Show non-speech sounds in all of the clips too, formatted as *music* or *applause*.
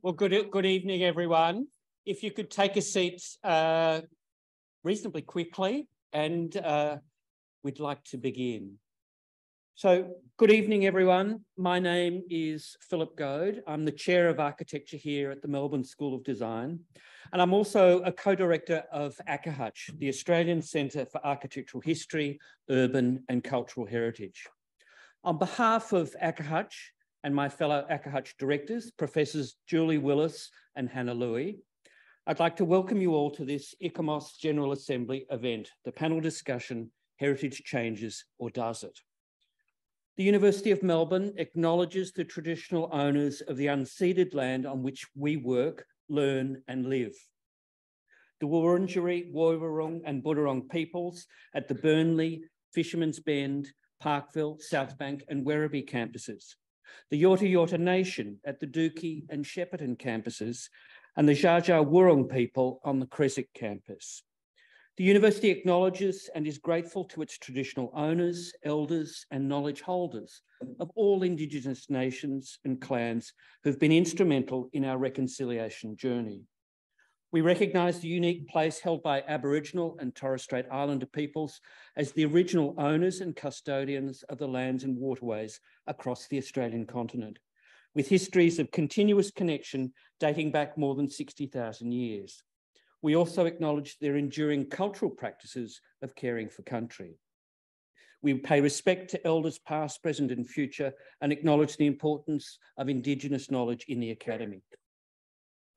Well, good, good evening, everyone. If you could take a seat uh, reasonably quickly, and uh, we'd like to begin. So, good evening, everyone. My name is Philip Goad. I'm the Chair of Architecture here at the Melbourne School of Design. And I'm also a co-director of ACAHUCH, the Australian Centre for Architectural History, Urban and Cultural Heritage. On behalf of ACAHUCH and my fellow ACAHUCH directors, Professors Julie Willis and Hannah Lewi. I'd like to welcome you all to this ICOMOS General Assembly event, the panel discussion, Heritage Changes or Does It? The University of Melbourne acknowledges the traditional owners of the unceded land on which we work, learn and live. The Wurundjeri, Woiwurrung and Boonwurrung peoples at the Burnley, Fisherman's Bend, Parkville, Southbank and Werribee campuses the Yorta Yorta Nation at the Dookie and Shepparton campuses, and the Dja Wurrung people on the Creswick campus. The university acknowledges and is grateful to its traditional owners, elders, and knowledge holders of all Indigenous nations and clans who've been instrumental in our reconciliation journey. We recognise the unique place held by Aboriginal and Torres Strait Islander peoples as the original owners and custodians of the lands and waterways across the Australian continent, with histories of continuous connection dating back more than 60,000 years. We also acknowledge their enduring cultural practices of caring for country. We pay respect to elders past, present and future and acknowledge the importance of Indigenous knowledge in the Academy.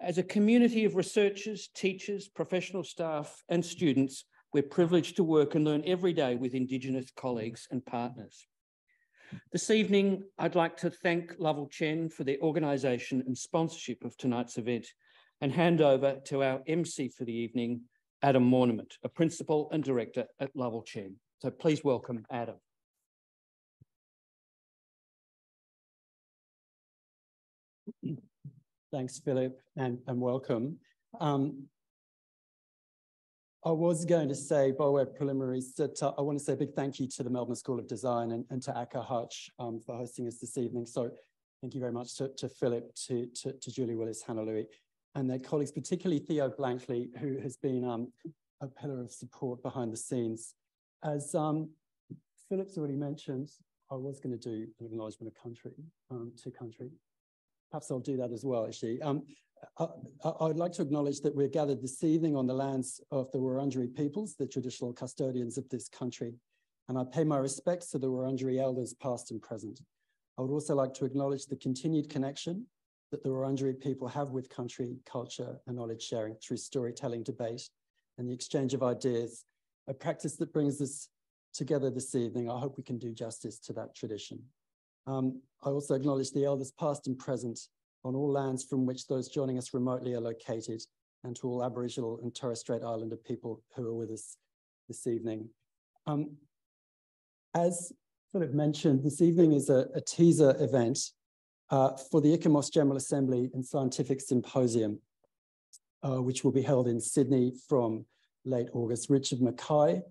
As a community of researchers, teachers, professional staff, and students, we're privileged to work and learn every day with Indigenous colleagues and partners. This evening, I'd like to thank Lovell Chen for their organisation and sponsorship of tonight's event and hand over to our MC for the evening, Adam Mornement, a principal and director at Lovell Chen. So please welcome Adam. Thanks, Philip, and, and welcome. Um, I was going to say, by way of preliminaries, that uh, I want to say a big thank you to the Melbourne School of Design and, and to ACAHUCH um, for hosting us this evening. So thank you very much to, to Philip, to, to, to, Julie Willis, Hannah Lewi, and their colleagues, particularly Theo Blankley, who has been um, a pillar of support behind the scenes. As um, Philip's already mentioned, I was going to do an acknowledgement of country, um, to country perhaps I'll do that as well, actually. Um, I, would like to acknowledge that we're gathered this evening on the lands of the Wurundjeri peoples, the traditional custodians of this country. And I pay my respects to the Wurundjeri elders past and present. I would also like to acknowledge the continued connection that the Wurundjeri people have with country, culture, and knowledge sharing through storytelling, debate, and the exchange of ideas, a practice that brings us together this evening. I hope we can do justice to that tradition. Um, I also acknowledge the elders past and present on all lands from which those joining us remotely are located and to all Aboriginal and Torres Strait Islander people who are with us this evening. Um, as Philip mentioned, this evening is a, a teaser event uh, for the ICOMOS General Assembly and Scientific Symposium, uh, which will be held in Sydney from late August. Richard Mackay,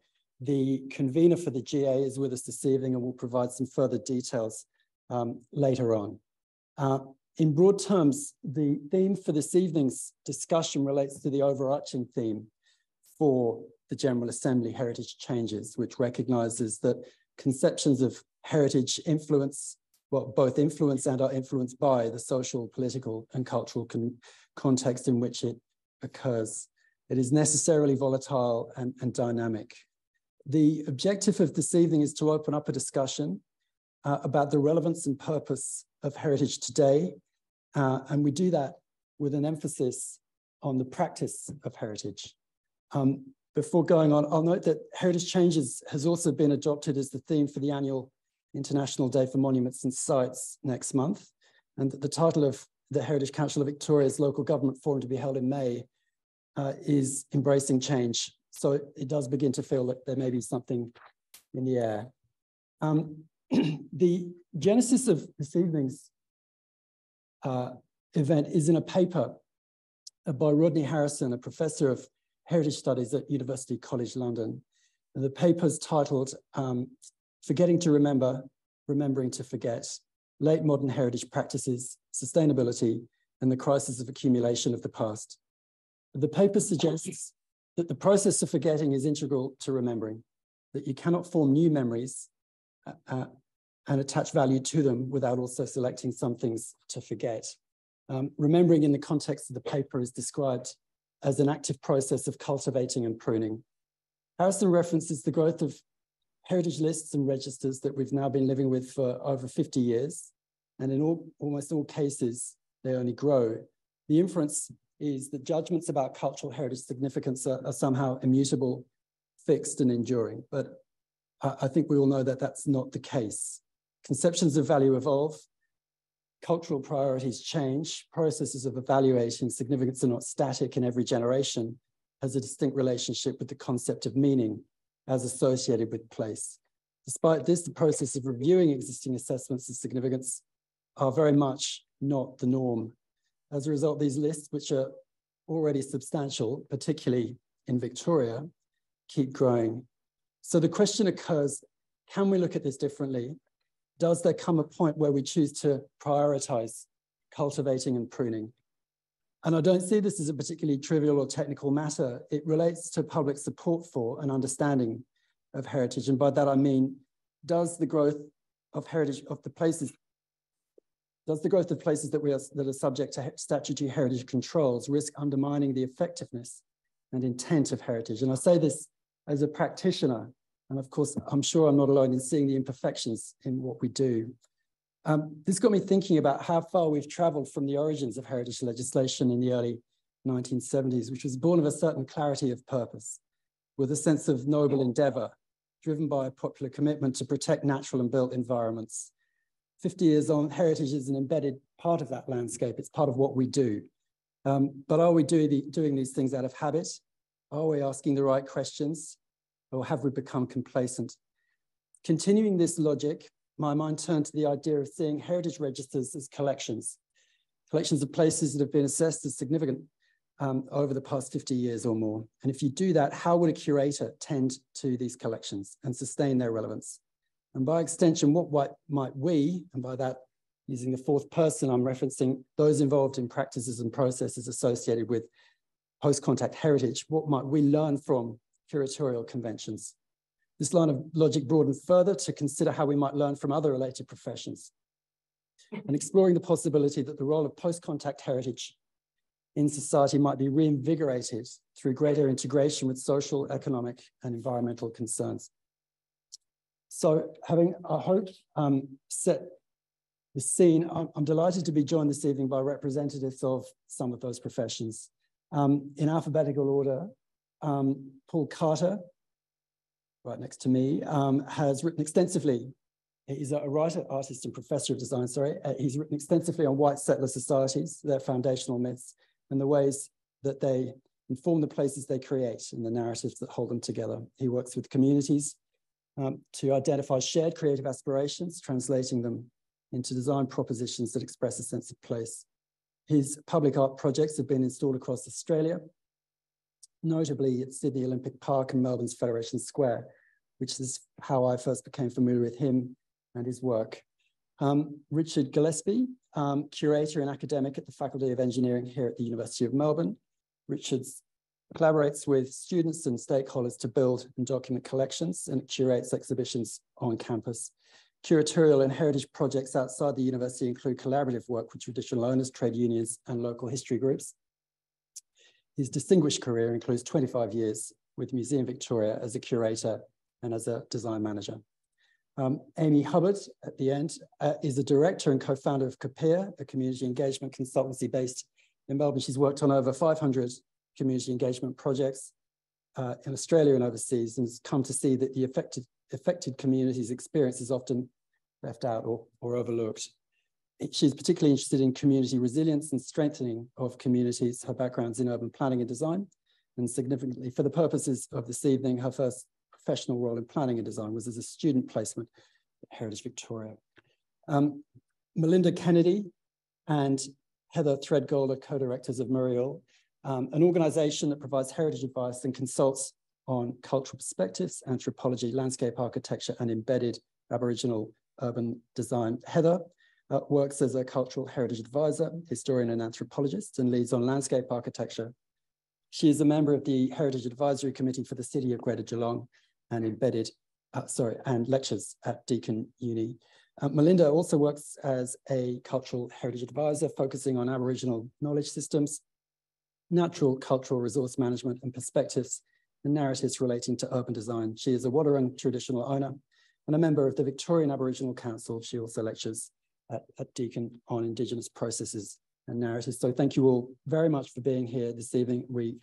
the convener for the GA, is with us this evening and will provide some further details um, later on. Uh, in broad terms, the theme for this evening's discussion relates to the overarching theme for the General Assembly Heritage Changes, which recognizes that conceptions of heritage influence, well, both influence and are influenced by the social, political, and cultural con context in which it occurs. It is necessarily volatile and, and dynamic. The objective of this evening is to open up a discussion uh, about the relevance and purpose of heritage today. Uh, and we do that with an emphasis on the practice of heritage. Um, before going on, I'll note that Heritage Changes has also been adopted as the theme for the annual International Day for Monuments and Sites next month. And that the title of the Heritage Council of Victoria's local government forum to be held in May uh, is Embracing Change. So it does begin to feel that there may be something in the air. Um, *clears throat* the genesis of this evening's uh, event is in a paper by Rodney Harrison, a professor of heritage studies at University College London. And the paper is titled um, Forgetting to Remember, Remembering to Forget, Late Modern Heritage Practices, Sustainability, and the crisis of accumulation of the past. The paper suggests that the process of forgetting is integral to remembering, that you cannot form new memories uh, uh, and attach value to them without also selecting some things to forget. Um, remembering in the context of the paper is described as an active process of cultivating and pruning. Harrison references the growth of heritage lists and registers that we've now been living with for over 50 years. And in all, almost all cases, they only grow. The inference is that judgments about cultural heritage significance are, are somehow immutable, fixed and enduring. But I, I think we all know that that's not the case. Conceptions of value evolve, cultural priorities change, processes of evaluating significance are not static in every generation, has a distinct relationship with the concept of meaning as associated with place. Despite this, the process of reviewing existing assessments of significance are very much not the norm. As a result, these lists, which are already substantial, particularly in Victoria, keep growing. So the question occurs, can we look at this differently? Does there come a point where we choose to prioritize cultivating and pruning? And I don't see this as a particularly trivial or technical matter. It relates to public support for and understanding of heritage. And by that I mean, does the growth of heritage of the places, does the growth of places that we are that are subject to statutory heritage controls risk undermining the effectiveness and intent of heritage? And I say this as a practitioner, and of course, I'm sure I'm not alone in seeing the imperfections in what we do. Um, this got me thinking about how far we've traveled from the origins of heritage legislation in the early 1970s, which was born of a certain clarity of purpose, with a sense of noble endeavor, driven by a popular commitment to protect natural and built environments. 50 years on, heritage is an embedded part of that landscape. It's part of what we do. Um, but are we do the, doing these things out of habit? Are we asking the right questions? Or have we become complacent? Continuing this logic, my mind turned to the idea of seeing heritage registers as collections, collections of places that have been assessed as significant um, over the past 50 years or more. And if you do that, how would a curator tend to these collections and sustain their relevance? And by extension, what might we, and by that using the fourth person, I'm referencing those involved in practices and processes associated with post-contact heritage, what might we learn from curatorial conventions? This line of logic broadened further to consider how we might learn from other related professions and exploring the possibility that the role of post-contact heritage in society might be reinvigorated through greater integration with social, economic, and environmental concerns. So having, I hope, um, set the scene, I'm, I'm, delighted to be joined this evening by representatives of some of those professions. Um, in alphabetical order, um, Paul Carter, right next to me, um, has written extensively. He's a writer, artist, and professor of design, sorry. Uh, he's written extensively on white settler societies, their foundational myths, and the ways that they inform the places they create and the narratives that hold them together. He works with communities um, to identify shared creative aspirations, translating them into design propositions that express a sense of place. His public art projects have been installed across Australia, notably at Sydney Olympic Park and Melbourne's Federation Square, which is how I first became familiar with him and his work. Um, Richard Gillespie, um, curator and academic at the Faculty of Engineering here at the University of Melbourne. Richard collaborates with students and stakeholders to build and document collections and curates exhibitions on campus. Curatorial and heritage projects outside the university include collaborative work with traditional owners, trade unions, and local history groups, his distinguished career includes 25 years with Museum Victoria as a curator and as a design manager. Um, Amy Hubbard, at the end, uh, is the director and co-founder of Capire, a community engagement consultancy based in Melbourne. She's worked on over 500 community engagement projects uh, in Australia and overseas and has come to see that the affected, affected communities' experience is often left out or, or overlooked she's particularly interested in community resilience and strengthening of communities. Her background's in urban planning and design. And significantly, for the purposes of this evening, her first professional role in planning and design was as a student placement at Heritage Victoria. Um, Melinda Kennedy and Heather Threadgold are co-directors of Muriel, um, an organization that provides heritage advice and consults on cultural perspectives, anthropology, landscape architecture, and embedded Aboriginal urban design. Heather uh, works as a cultural heritage advisor, historian and anthropologist, and leads on landscape architecture. She is a member of the Heritage Advisory Committee for the City of Greater Geelong and embedded, uh, sorry, and lectures at Deakin Uni. Uh, Melinda also works as a cultural heritage advisor, focusing on Aboriginal knowledge systems, natural cultural resource management and perspectives and narratives relating to urban design. She is a Wadawurrung traditional owner and a member of the Victorian Aboriginal Council. She also lectures at, at Deakin on Indigenous processes and narratives. So thank you all very much for being here this evening. We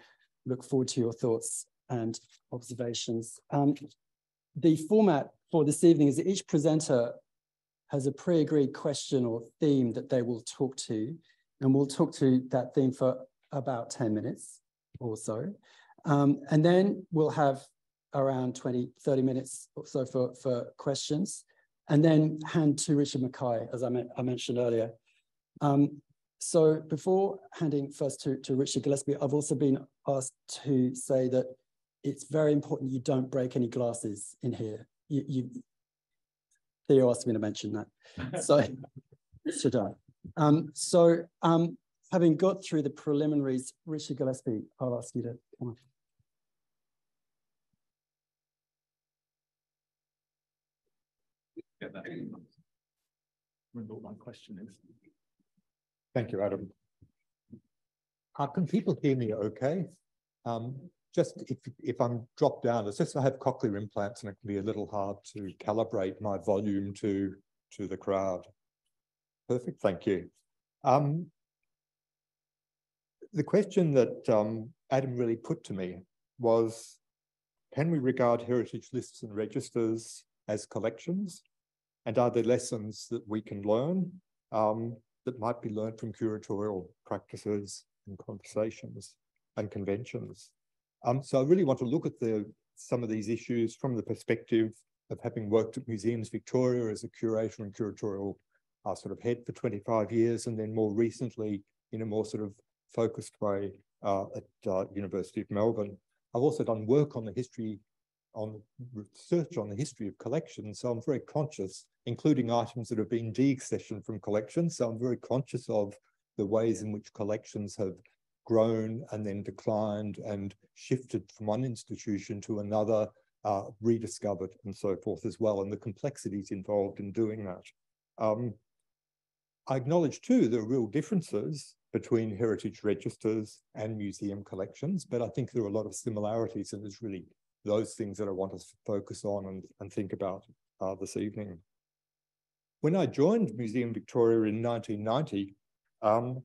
look forward to your thoughts and observations. Um, the format for this evening is that each presenter has a pre-agreed question or theme that they will talk to, and we'll talk to that theme for about 10 minutes or so. Um, and then we'll have around 20, 30 minutes or so for, for questions, and then hand to Richard Mackay, as I, I mentioned earlier. Um, so before handing first to, to Richard Gillespie, I've also been asked to say that it's very important you don't break any glasses in here. You, you Theo asked me to mention that. *laughs* So should I? Um, so um, having got through the preliminaries, Richard Gillespie, I'll ask you to come on. Get that. Remember what my question is. Thank you, Adam. Uh, can people hear me okay? Um, just if, if I'm dropped down, it's just I have cochlear implants and it can be a little hard to calibrate my volume to, to the crowd. Perfect, thank you. Um, the question that um, Adam really put to me was, can we regard heritage lists and registers as collections? And are there lessons that we can learn um, that might be learned from curatorial practices and conversations and conventions? Um, so I really want to look at the, some of these issues from the perspective of having worked at Museums Victoria as a curator and curatorial uh, sort of head for 25 years, and then more recently in a more sort of focused way uh, at uh, University of Melbourne. I've also done work on the history, on research on the history of collections, so I'm very conscious, including items that have been deaccessioned from collections, so I'm very conscious of the ways in which collections have grown and then declined and shifted from one institution to another, uh, rediscovered and so forth as well, and the complexities involved in doing that. Um, I acknowledge too there are real differences between heritage registers and museum collections, but I think there are a lot of similarities and it's really those things that I want us to focus on and, and think about uh, this evening. When I joined Museum Victoria in 1990, um,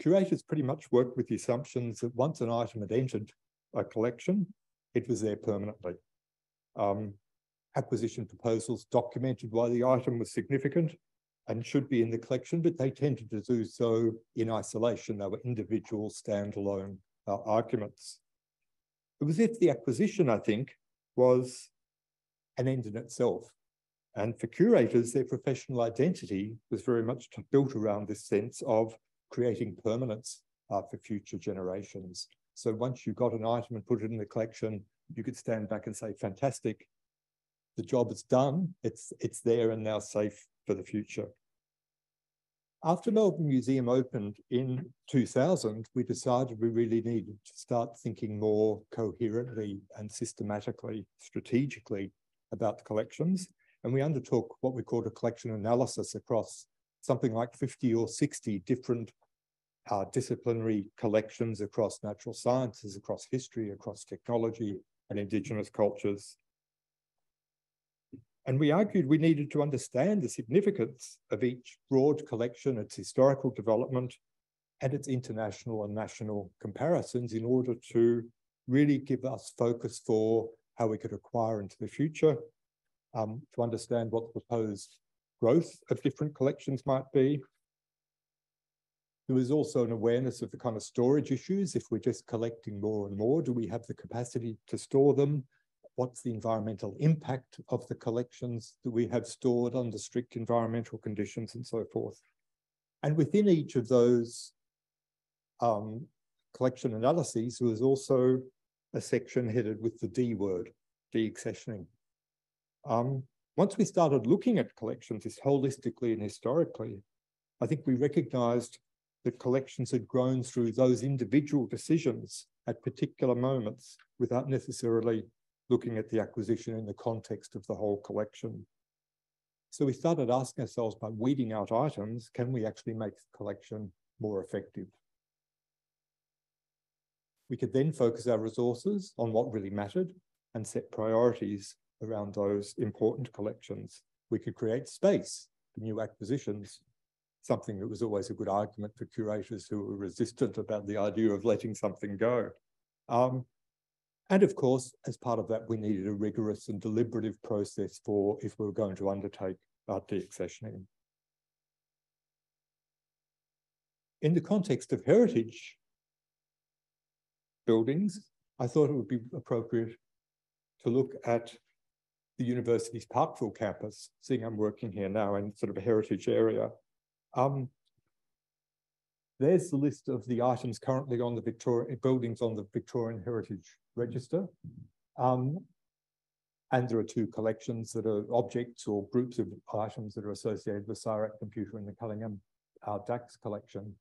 curators pretty much worked with the assumptions that once an item had entered a collection, it was there permanently. Um, acquisition proposals documented why the item was significant and should be in the collection, but they tended to do so in isolation. They were individual standalone uh, arguments. It was if the acquisition, I think, was an end in itself. And for curators, their professional identity was very much built around this sense of creating permanence uh, for future generations. So once you got an item and put it in the collection, you could stand back and say, fantastic, the job is done, it's, it's there and now safe for the future. After Melbourne Museum opened in 2000, we decided we really needed to start thinking more coherently and systematically, strategically about collections. And we undertook what we called a collection analysis across something like 50 or 60 different uh, disciplinary collections across natural sciences, across history, across technology and indigenous cultures. And we argued we needed to understand the significance of each broad collection, its historical development, and its international and national comparisons in order to really give us focus for how we could acquire into the future, um, to understand what the proposed growth of different collections might be. There was also an awareness of the kind of storage issues. If we're just collecting more and more, do we have the capacity to store them? what's the environmental impact of the collections that we have stored under strict environmental conditions and so forth. And within each of those um, collection analyses, there was also a section headed with the D word, deaccessioning. Um, once we started looking at collections holistically and historically, I think we recognised that collections had grown through those individual decisions at particular moments without necessarily looking at the acquisition in the context of the whole collection. So we started asking ourselves by weeding out items, can we actually make the collection more effective? We could then focus our resources on what really mattered and set priorities around those important collections. We could create space for new acquisitions, something that was always a good argument for curators who were resistant about the idea of letting something go. Um, and of course, as part of that, we needed a rigorous and deliberative process for if we were going to undertake our deaccessioning. In the context of heritage buildings, I thought it would be appropriate to look at the university's Parkville campus, seeing I'm working here now in sort of a heritage area. Um, there's the list of the items currently on the Victorian buildings on the Victorian Heritage Register. Um, and there are two collections that are objects or groups of items that are associated with CSIRAC Computer in the Cunningham uh, DAX collection.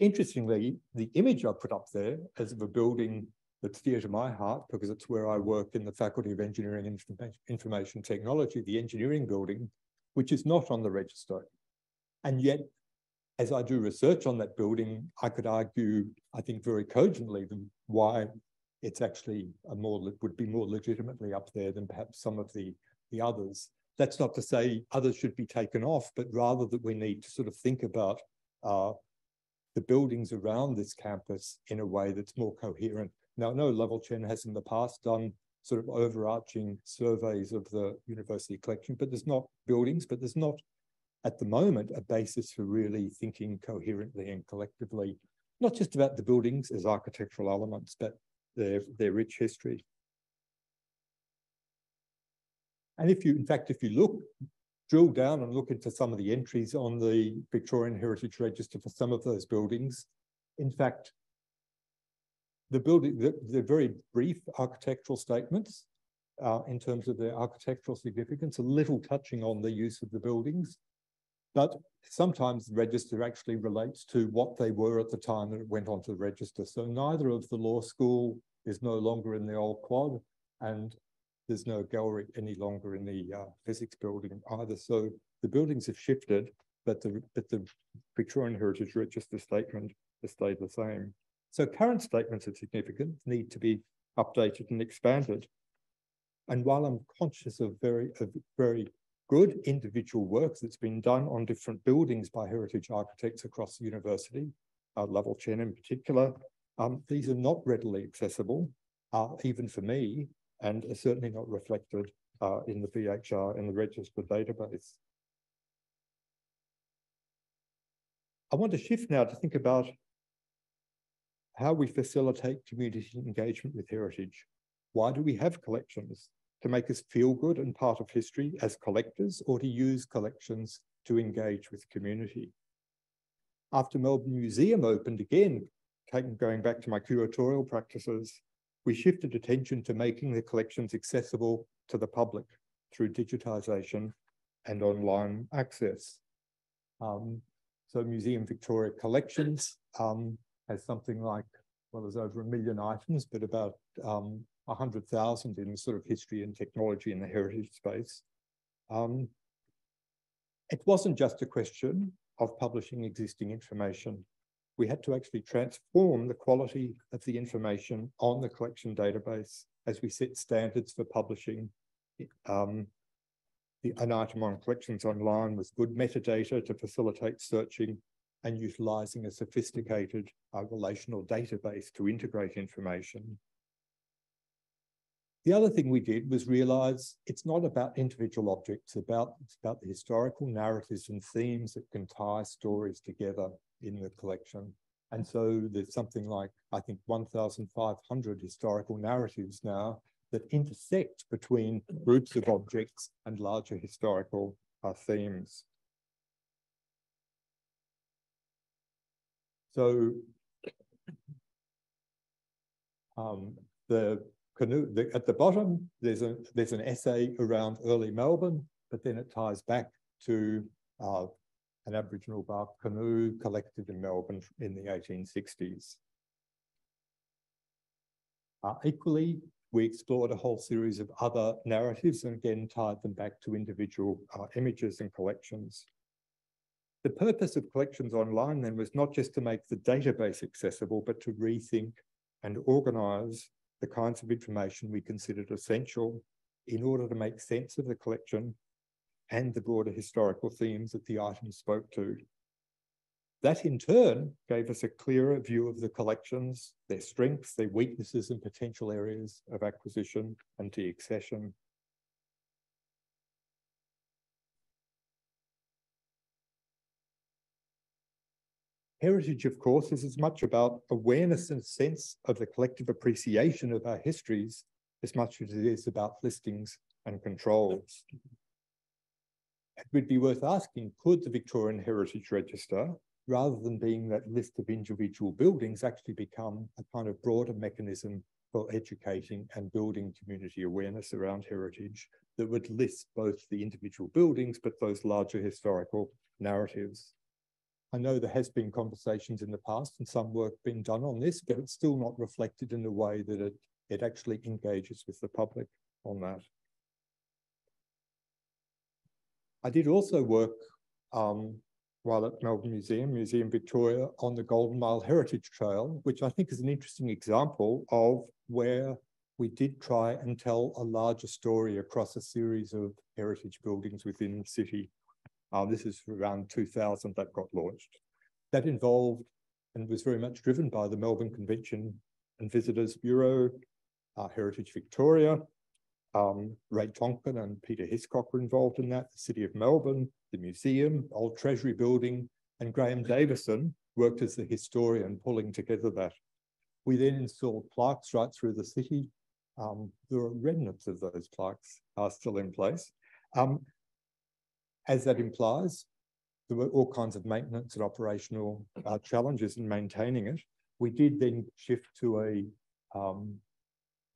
Interestingly, the image I put up there as of a building that's dear to my heart because it's where I work in the Faculty of Engineering and Information Technology, the engineering building, which is not on the register. And yet, as I do research on that building, I could argue, I think very cogently, why it's actually a more would be more legitimately up there than perhaps some of the, the others. That's not to say others should be taken off, but rather that we need to sort of think about uh, the buildings around this campus in a way that's more coherent now, no, Lovell Chen has in the past done sort of overarching surveys of the university collection, but there's not buildings, but there's not at the moment a basis for really thinking coherently and collectively, not just about the buildings as architectural elements, but their, their rich history. And if you, in fact, if you look, drill down and look into some of the entries on the Victorian Heritage Register for some of those buildings, in fact, the building, the, the very brief architectural statements uh, in terms of their architectural significance, a little touching on the use of the buildings, but sometimes the register actually relates to what they were at the time that it went onto the register. So neither of the law school is no longer in the old quad, and there's no gallery any longer in the uh, physics building either. So the buildings have shifted, but the but the Victorian Heritage Register statement has stayed the same. So current statements of significance need to be updated and expanded. And while I'm conscious of very, of very good individual work that's been done on different buildings by heritage architects across the university, uh, Lovell Chen in particular, um, these are not readily accessible, uh, even for me, and are certainly not reflected uh, in the VHR in the register database. I want to shift now to think about how we facilitate community engagement with heritage. Why do we have collections? To make us feel good and part of history as collectors or to use collections to engage with community? After Melbourne Museum opened again, going back to my curatorial practices, we shifted attention to making the collections accessible to the public through digitisation and online access. Um, so Museum Victoria Collections um, has something like, well, there's over a million items, but about um, 100,000 in sort of history and technology in the heritage space. Um, it wasn't just a question of publishing existing information. We had to actually transform the quality of the information on the collection database as we set standards for publishing um, the, an item on collections online with good metadata to facilitate searching and utilizing a sophisticated uh, relational database to integrate information. The other thing we did was realize it's not about individual objects, about, it's about the historical narratives and themes that can tie stories together in the collection. And so there's something like, I think, 1,500 historical narratives now that intersect between groups of objects and larger historical uh, themes. So um, the canoe the, at the bottom, there's a there's an essay around early Melbourne, but then it ties back to uh, an Aboriginal bark canoe collected in Melbourne in the 1860s. Uh, equally, we explored a whole series of other narratives and again tied them back to individual uh, images and collections. The purpose of collections online then was not just to make the database accessible, but to rethink and organise the kinds of information we considered essential in order to make sense of the collection and the broader historical themes that the item spoke to. That in turn gave us a clearer view of the collections, their strengths, their weaknesses and potential areas of acquisition and deaccession. Heritage, of course, is as much about awareness and sense of the collective appreciation of our histories as much as it is about listings and controls. It would be worth asking, could the Victorian Heritage Register, rather than being that list of individual buildings, actually become a kind of broader mechanism for educating and building community awareness around heritage that would list both the individual buildings, but those larger historical narratives. I know there has been conversations in the past and some work being done on this, but it's still not reflected in the way that it, it actually engages with the public on that. I did also work um, while at Melbourne Museum, Museum Victoria, on the Golden Mile Heritage Trail, which I think is an interesting example of where we did try and tell a larger story across a series of heritage buildings within the city. Uh, this is around 2000 that got launched. That involved and was very much driven by the Melbourne Convention and Visitors Bureau, uh, Heritage Victoria, um, Ray Tonkin and Peter Hiscock were involved in that, the City of Melbourne, the museum, Old Treasury Building, and Graeme Davison worked as the historian pulling together that. We then installed plaques right through the city. Um, there are remnants of those plaques are still in place. Um, as that implies, there were all kinds of maintenance and operational uh, challenges in maintaining it. We did then shift to a um,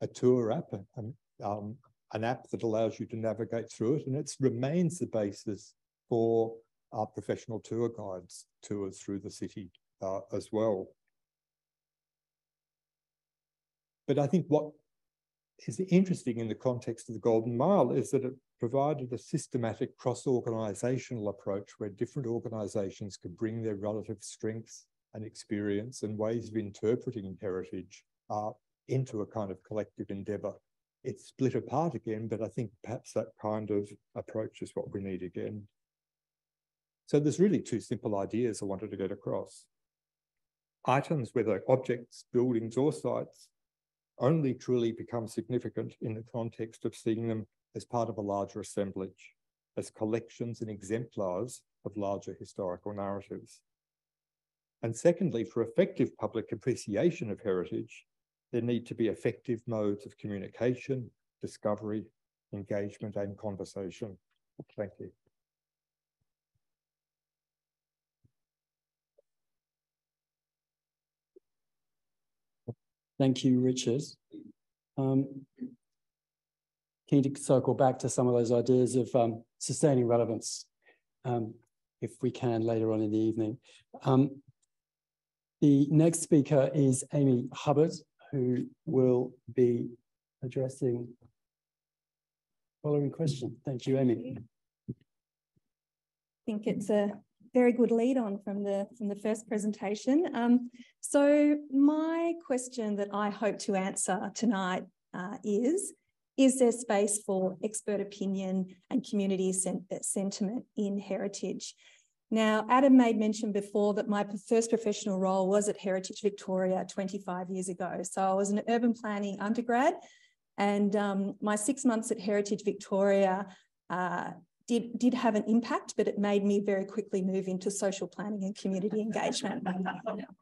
a tour app, an, um, an app that allows you to navigate through it, and it remains the basis for our professional tour guides tours through the city uh, as well. But I think what is interesting in the context of the Golden Mile is that it provided a systematic cross-organisational approach where different organisations could bring their relative strengths and experience and ways of interpreting heritage uh, into a kind of collective endeavour it's split apart again, but I think perhaps that kind of approach is what we need again. So there's really two simple ideas I wanted to get across. Items, whether objects, buildings or sites, only truly become significant in the context of seeing them as part of a larger assemblage, as collections and exemplars of larger historical narratives. And secondly, for effective public appreciation of heritage, there need to be effective modes of communication, discovery, engagement, and conversation. Thank you. Thank you, Richard. Um, keen to circle back to some of those ideas of um, sustaining relevance, um, if we can later on in the evening. Um, the next speaker is Amy Hubbard who will be addressing the following question. Thank you, Amy. I think it's a very good lead on from the from the first presentation. Um, so my question that I hope to answer tonight uh, is, is there space for expert opinion and community sen sentiment in heritage? Now, Adam made mention before that my first professional role was at Heritage Victoria 25 years ago. So I was an urban planning undergrad and um, my six months at Heritage Victoria uh, did, did have an impact, but it made me very quickly move into social planning and community engagement. *laughs*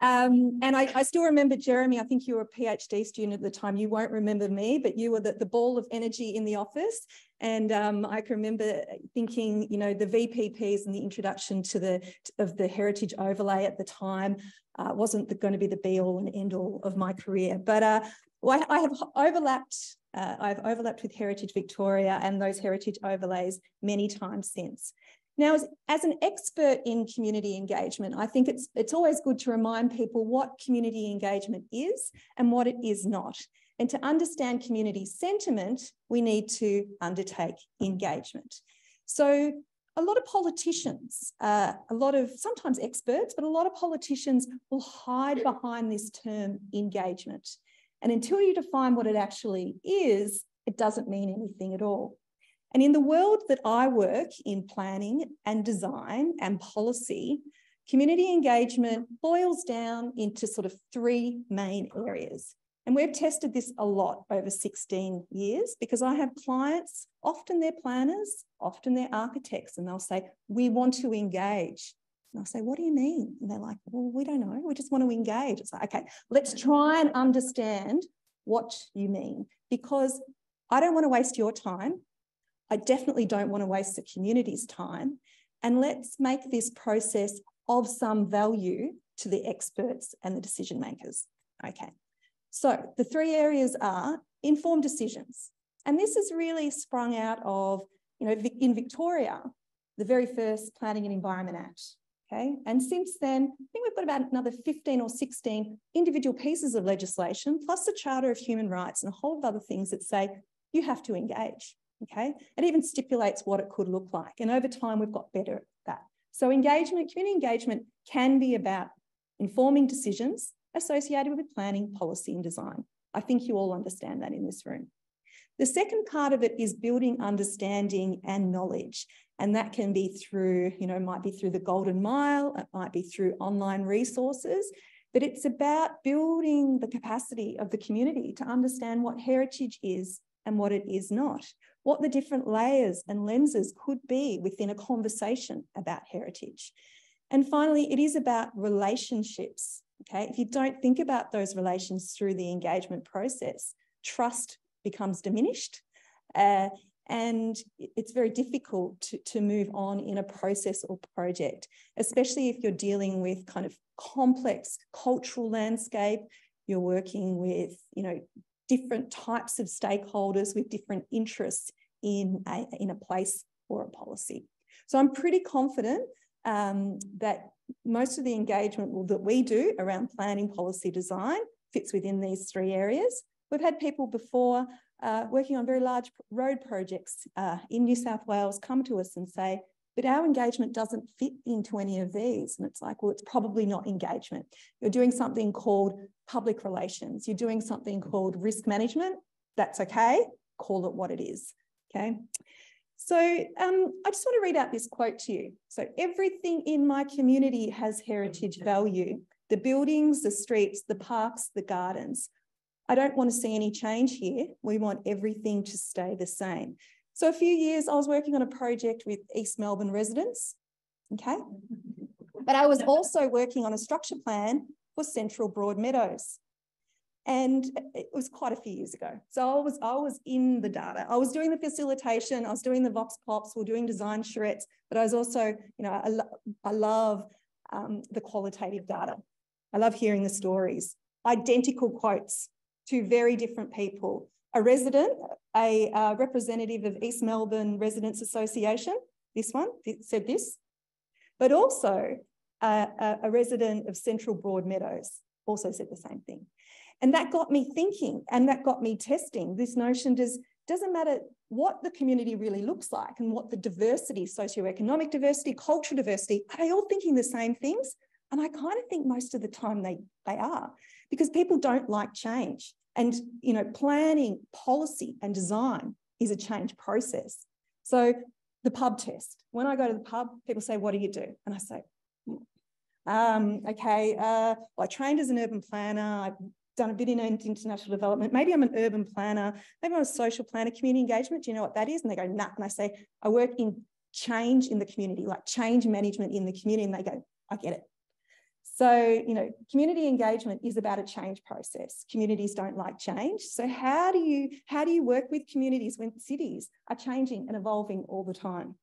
Um, and I, I, still remember, Jeremy, I think you were a PhD student at the time. You won't remember me, but you were the, the ball of energy in the office. And um, I can remember thinking, you know, the VPPs and the introduction to the of the heritage overlay at the time uh, wasn't the, going to be the be all and end all of my career. But uh, well, I, have overlapped uh, I've overlapped with Heritage Victoria and those heritage overlays many times since. Now, as, as an expert in community engagement, I think it's, it's always good to remind people what community engagement is and what it is not. And to understand community sentiment, we need to undertake engagement. So a lot of politicians, uh, a lot of sometimes experts, but a lot of politicians will hide behind this term engagement. And until you define what it actually is, it doesn't mean anything at all. And in the world that I work in planning and design and policy, community engagement boils down into sort of three main areas. And we've tested this a lot over 16 years because I have clients, often they're planners, often they're architects, and they'll say, We want to engage. And I'll say, What do you mean? And they're like, Well, we don't know. We just want to engage. It's like, Okay, let's try and understand what you mean because I don't want to waste your time. I definitely don't want to waste the community's time. And let's make this process of some value to the experts and the decision makers. Okay. So the three areas are informed decisions. And this has really sprung out of, you know, in Victoria, the very first Planning and Environment Act. Okay. And since then, I think we've got about another 15 or 16 individual pieces of legislation, plus the Charter of Human Rights and a whole of other things that say you have to engage. Okay. It even stipulates what it could look like. And over time, we've got better at that. So engagement, community engagement can be about informing decisions associated with planning, policy, and design. I think you all understand that in this room. The second part of it is building understanding and knowledge. And that can be through, you know, might be through the Golden Mile, it might be through online resources, but it's about building the capacity of the community to understand what heritage is and what it is not, what the different layers and lenses could be within a conversation about heritage. And finally, it is about relationships Okay, if you don't think about those relations through the engagement process, trust becomes diminished. Uh, and it's very difficult to, to move on in a process or project, especially if you're dealing with kind of complex cultural landscape. You're working with, you know, different types of stakeholders with different interests in a, in a place or a policy. So I'm pretty confident um, that most of the engagement that we do around planning policy design fits within these three areas. We've had people before uh, working on very large road projects uh, in New South Wales come to us and say, but our engagement doesn't fit into any of these. And it's like, well, it's probably not engagement. You're doing something called public relations. You're doing something called risk management. That's okay. Call it what it is. Okay. So um, I just want to read out this quote to you. So everything in my community has heritage value. The buildings, the streets, the parks, the gardens. I don't want to see any change here. We want everything to stay the same. So a few years I was working on a project with East Melbourne residents, okay? But I was also working on a structure plan for Central Broadmeadows. And it was quite a few years ago. So I was, I was in the data. I was doing the facilitation, I was doing the Vox Pops, we are doing design charrettes, but I was also, you know, I, lo I love um, the qualitative data. I love hearing the stories. Identical quotes to very different people. A resident, a uh, representative of East Melbourne Residents Association, this one said this, but also uh, a, a resident of Central Broadmeadows also said the same thing. And that got me thinking and that got me testing this notion does, doesn't matter what the community really looks like and what the diversity, socioeconomic diversity, cultural diversity, are they all thinking the same things? And I kind of think most of the time they, they are because people don't like change. And, you know, planning, policy and design is a change process. So the pub test, when I go to the pub, people say, what do you do? And I say, um, okay, uh, well, I trained as an urban planner. I've done a bit in international development. Maybe I'm an urban planner. Maybe I'm a social planner, community engagement. Do you know what that is? And they go, nah. And I say, I work in change in the community, like change management in the community. And they go, I get it. So, you know, community engagement is about a change process. Communities don't like change. So how do you, how do you work with communities when cities are changing and evolving all the time?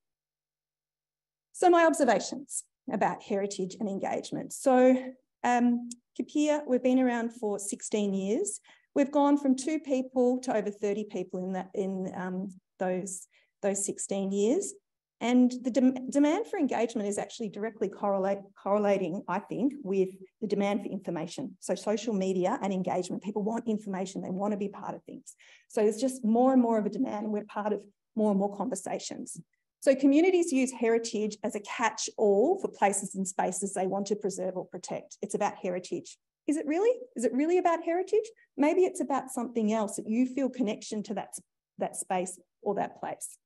So my observations about heritage and engagement. So um, Capire, we've been around for 16 years. We've gone from two people to over 30 people in that in um, those, those 16 years. And the de demand for engagement is actually directly correlate, correlating, I think, with the demand for information. So social media and engagement, people want information, they want to be part of things. So there's just more and more of a demand and we're part of more and more conversations. So communities use heritage as a catch-all for places and spaces they want to preserve or protect. It's about heritage. Is it really? Is it really about heritage? Maybe it's about something else that you feel connection to that, that space or that place.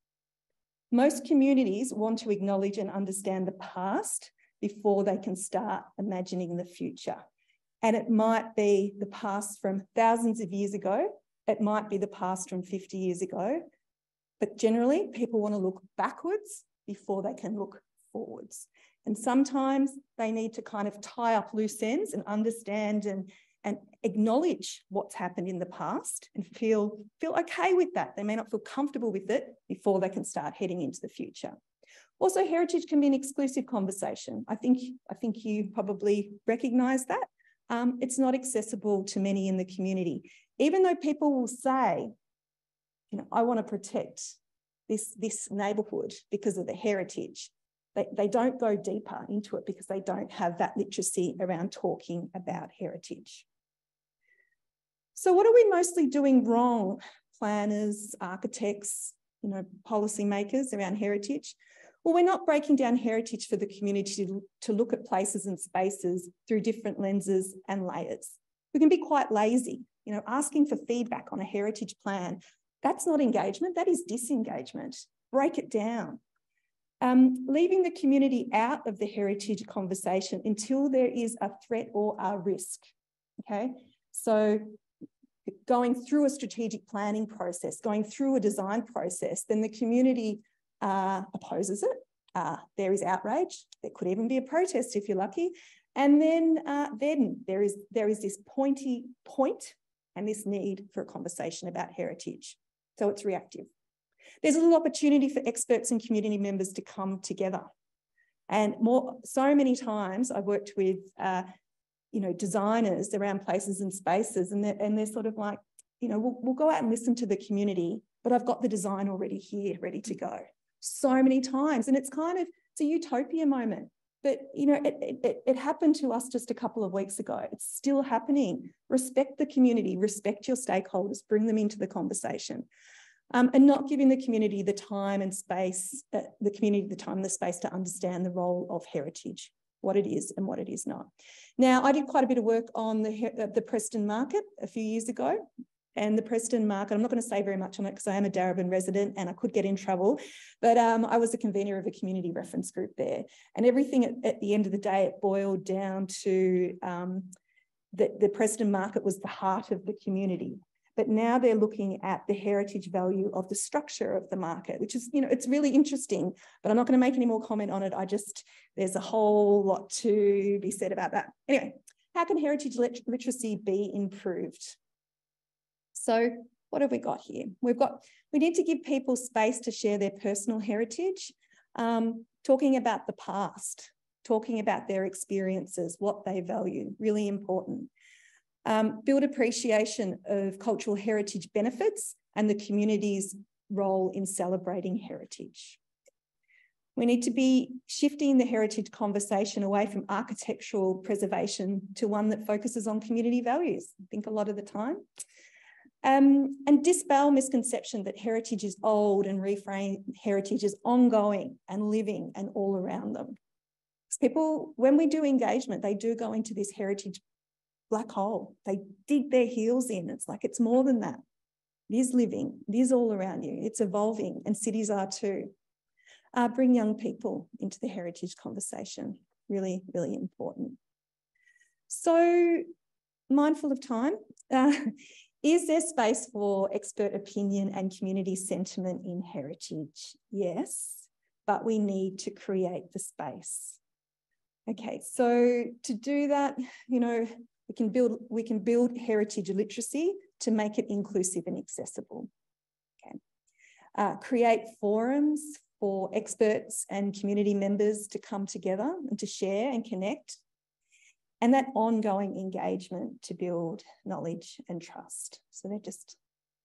Most communities want to acknowledge and understand the past before they can start imagining the future. And it might be the past from thousands of years ago, it might be the past from 50 years ago, but generally people want to look backwards before they can look forwards. And sometimes they need to kind of tie up loose ends and understand and, and acknowledge what's happened in the past and feel, feel okay with that. They may not feel comfortable with it before they can start heading into the future. Also, heritage can be an exclusive conversation. I think, I think you probably recognise that. Um, it's not accessible to many in the community. Even though people will say, you know, I want to protect this, this neighbourhood because of the heritage, they, they don't go deeper into it because they don't have that literacy around talking about heritage. So what are we mostly doing wrong, planners, architects, you know, policymakers around heritage? Well, we're not breaking down heritage for the community to, look at places and spaces through different lenses and layers. We can be quite lazy, you know, asking for feedback on a heritage plan. That's not engagement, that is disengagement. Break it down. Um, leaving the community out of the heritage conversation until there is a threat or a risk. Okay, so going through a strategic planning process, going through a design process, then the community uh, opposes it. Uh, there is outrage. There could even be a protest if you're lucky. And then, uh, then there is there is this pointy point and this need for a conversation about heritage. So it's reactive. There's a little opportunity for experts and community members to come together. And more, so many times I've worked with uh, you know, designers around places and spaces, and they're, and they're sort of like, you know, we'll, we'll go out and listen to the community, but I've got the design already here, ready to go. So many times, and it's kind of it's a utopia moment. But you know, it, it, it happened to us just a couple of weeks ago. It's still happening. Respect the community, respect your stakeholders, bring them into the conversation. Um, and not giving the community the time and space, uh, the community the time and the space to understand the role of heritage what it is and what it is not. Now, I did quite a bit of work on the, uh, the Preston market a few years ago. And the Preston market, I'm not going to say very much on it because I am a Darebin resident and I could get in trouble. But um, I was the convener of a community reference group there. And everything at, at the end of the day, it boiled down to um, that the Preston market was the heart of the community but now they're looking at the heritage value of the structure of the market, which is, you know, it's really interesting, but I'm not going to make any more comment on it. I just, there's a whole lot to be said about that. Anyway, how can heritage lit literacy be improved? So what have we got here? We've got, we need to give people space to share their personal heritage, um, talking about the past, talking about their experiences, what they value, really important. Um, build appreciation of cultural heritage benefits and the community's role in celebrating heritage. We need to be shifting the heritage conversation away from architectural preservation to one that focuses on community values, I think a lot of the time. Um, and dispel misconception that heritage is old and reframe heritage is ongoing and living and all around them. People, when we do engagement, they do go into this heritage black hole. They dig their heels in. It's like it's more than that. It is living, it is all around you, it's evolving, and cities are too. Uh, bring young people into the heritage conversation. Really, really important. So, mindful of time, *laughs* uh, is there space for expert opinion and community sentiment in heritage? Yes, but we need to create the space. Okay, so to do that, you know, we can build, we can build heritage literacy to make it inclusive and accessible. Okay. Uh, create forums for experts and community members to come together and to share and connect. And that ongoing engagement to build knowledge and trust. So they're just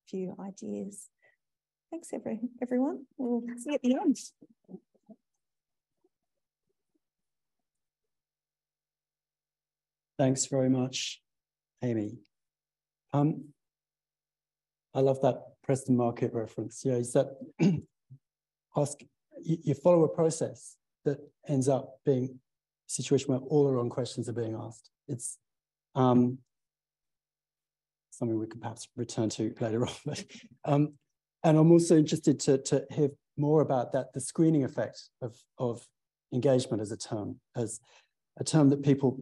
a few ideas. Thanks, every, everyone. We'll see you at the end. Thanks very much, Amy. Um, I love that Preston Market reference. Yeah, is that *clears throat* ask you, you follow a process that ends up being a situation where all the wrong questions are being asked. It's um, something we could perhaps return to later on. But, um, and I'm also interested to, to hear more about that, the screening effect of, of engagement as a term, as a term that people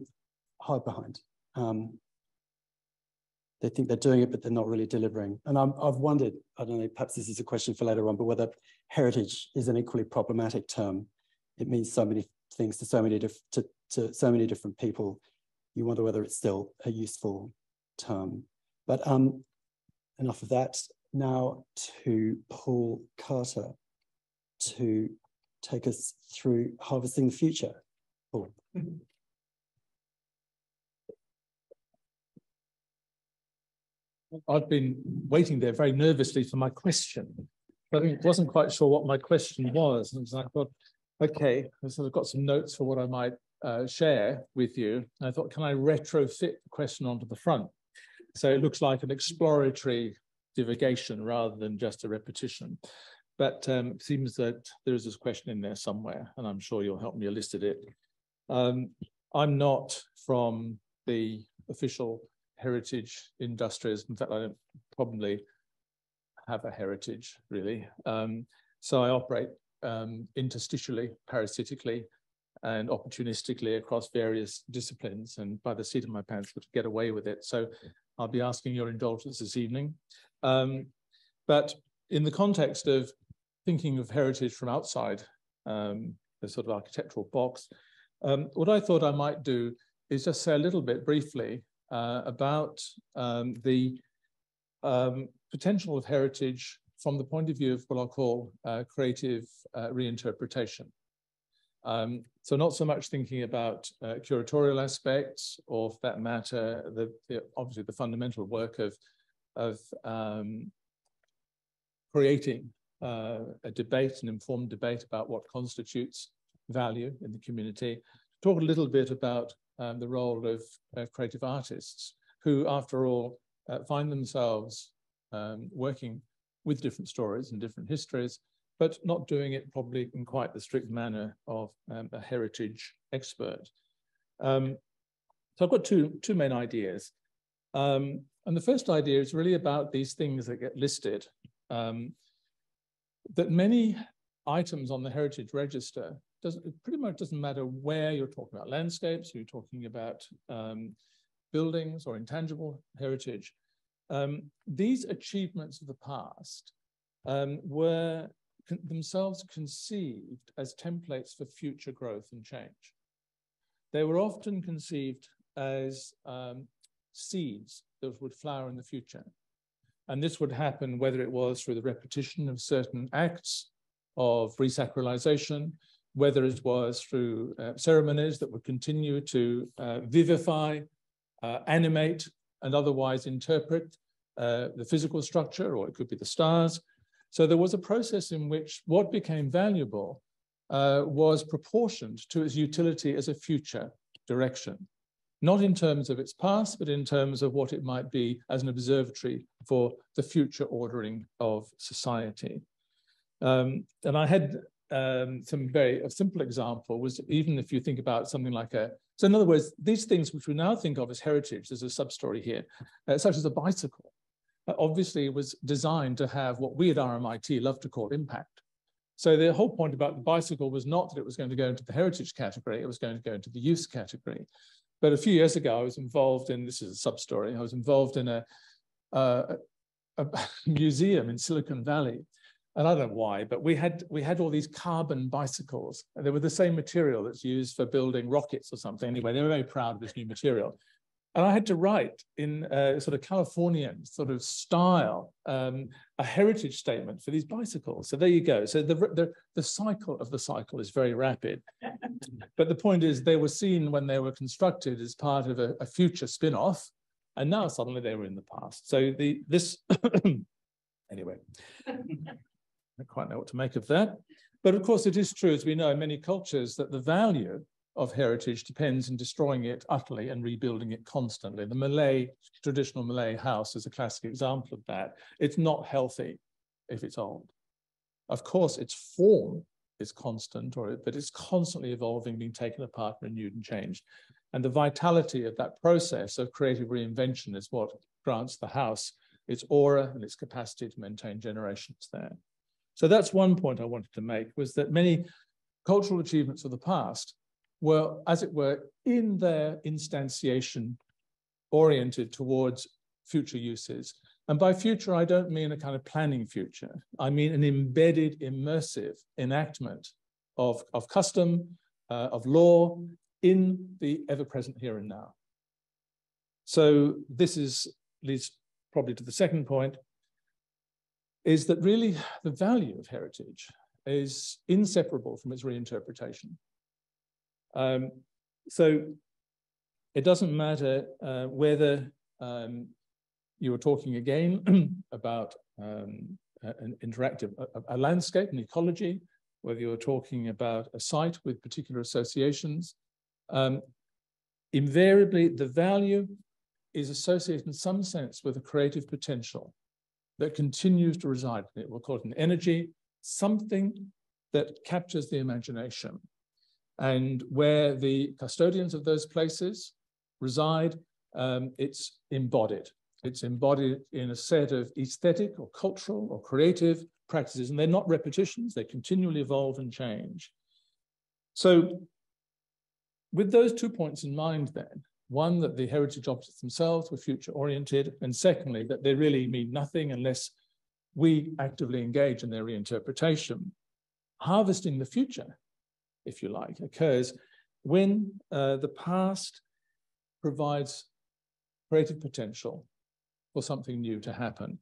hide behind. Um, they think they're doing it, but they're not really delivering. And i have wondered, I don't know, perhaps this is a question for later on, but whether heritage is an equally problematic term. It means so many things to so many to, to so many different people. You wonder whether it's still a useful term. But um, enough of that. Now to Paul Carter to take us through harvesting the future. Paul. I've been waiting there very nervously for my question, but I wasn't quite sure what my question was. And I thought, okay, I've got some notes for what I might uh, share with you. And I thought, can I retrofit the question onto the front? So it looks like an exploratory divagation rather than just a repetition. But um, it seems that there is this question in there somewhere, and I'm sure you'll help me elicit it. Um, I'm not from the official heritage industries. In fact, I don't probably have a heritage really. Um, so I operate um, interstitially, parasitically, and opportunistically across various disciplines. And by the seat of my pants, to get away with it. So I'll be asking your indulgence this evening. Um, but in the context of thinking of heritage from outside um, the sort of architectural box, um, what I thought I might do is just say a little bit briefly uh, about um, the um, potential of heritage from the point of view of what I'll call uh, creative uh, reinterpretation. Um, so not so much thinking about uh, curatorial aspects, or for that matter, the, the, obviously the fundamental work of, of um, creating uh, a debate, an informed debate about what constitutes value in the community. Talk a little bit about um, the role of uh, creative artists who, after all, uh, find themselves um, working with different stories and different histories, but not doing it probably in quite the strict manner of um, a heritage expert. Um, so I've got two, two main ideas. Um, and the first idea is really about these things that get listed. Um, that many items on the heritage register doesn't, it pretty much doesn't matter where you're talking about landscapes, you're talking about um, buildings or intangible heritage. Um, these achievements of the past um, were con themselves conceived as templates for future growth and change. They were often conceived as um, seeds that would flower in the future. And this would happen whether it was through the repetition of certain acts of resacralization, whether it was through uh, ceremonies that would continue to uh, vivify, uh, animate, and otherwise interpret uh, the physical structure, or it could be the stars. So there was a process in which what became valuable uh, was proportioned to its utility as a future direction, not in terms of its past, but in terms of what it might be as an observatory for the future ordering of society. Um, and I had um, some very a simple example was even if you think about something like a so in other words these things which we now think of as heritage there's a sub story here uh, such as a bicycle uh, obviously was designed to have what we at RMIT love to call impact. So the whole point about the bicycle was not that it was going to go into the heritage category it was going to go into the use category. But a few years ago I was involved in this is a sub story I was involved in a, uh, a *laughs* museum in Silicon Valley and I don't know why, but we had we had all these carbon bicycles. They were the same material that's used for building rockets or something. Anyway, they were very proud of this new material. And I had to write in a sort of Californian sort of style um, a heritage statement for these bicycles. So there you go. So the, the, the cycle of the cycle is very rapid. *laughs* but the point is they were seen when they were constructed as part of a, a future spin-off. And now suddenly they were in the past. So the this *coughs* anyway. *laughs* I don't quite know what to make of that. But of course, it is true, as we know in many cultures, that the value of heritage depends in destroying it utterly and rebuilding it constantly. The Malay, traditional Malay house is a classic example of that. It's not healthy if it's old. Of course, its form is constant, or but it's constantly evolving, being taken apart, renewed, and changed. And the vitality of that process of creative reinvention is what grants the house its aura and its capacity to maintain generations there. So that's one point I wanted to make, was that many cultural achievements of the past were, as it were, in their instantiation oriented towards future uses. And by future, I don't mean a kind of planning future. I mean an embedded, immersive enactment of, of custom, uh, of law in the ever-present here and now. So this is leads probably to the second point, is that really the value of heritage is inseparable from its reinterpretation. Um, so it doesn't matter uh, whether um, you are talking again *clears throat* about um, an interactive, a, a, landscape, an ecology, whether you're talking about a site with particular associations. Um, invariably, the value is associated in some sense with a creative potential that continues to reside in it. We'll call it an energy, something that captures the imagination. And where the custodians of those places reside, um, it's embodied. It's embodied in a set of aesthetic or cultural or creative practices, and they're not repetitions, they continually evolve and change. So with those two points in mind then, one, that the heritage objects themselves were future oriented, and secondly, that they really mean nothing unless we actively engage in their reinterpretation. Harvesting the future, if you like, occurs when uh, the past provides creative potential for something new to happen.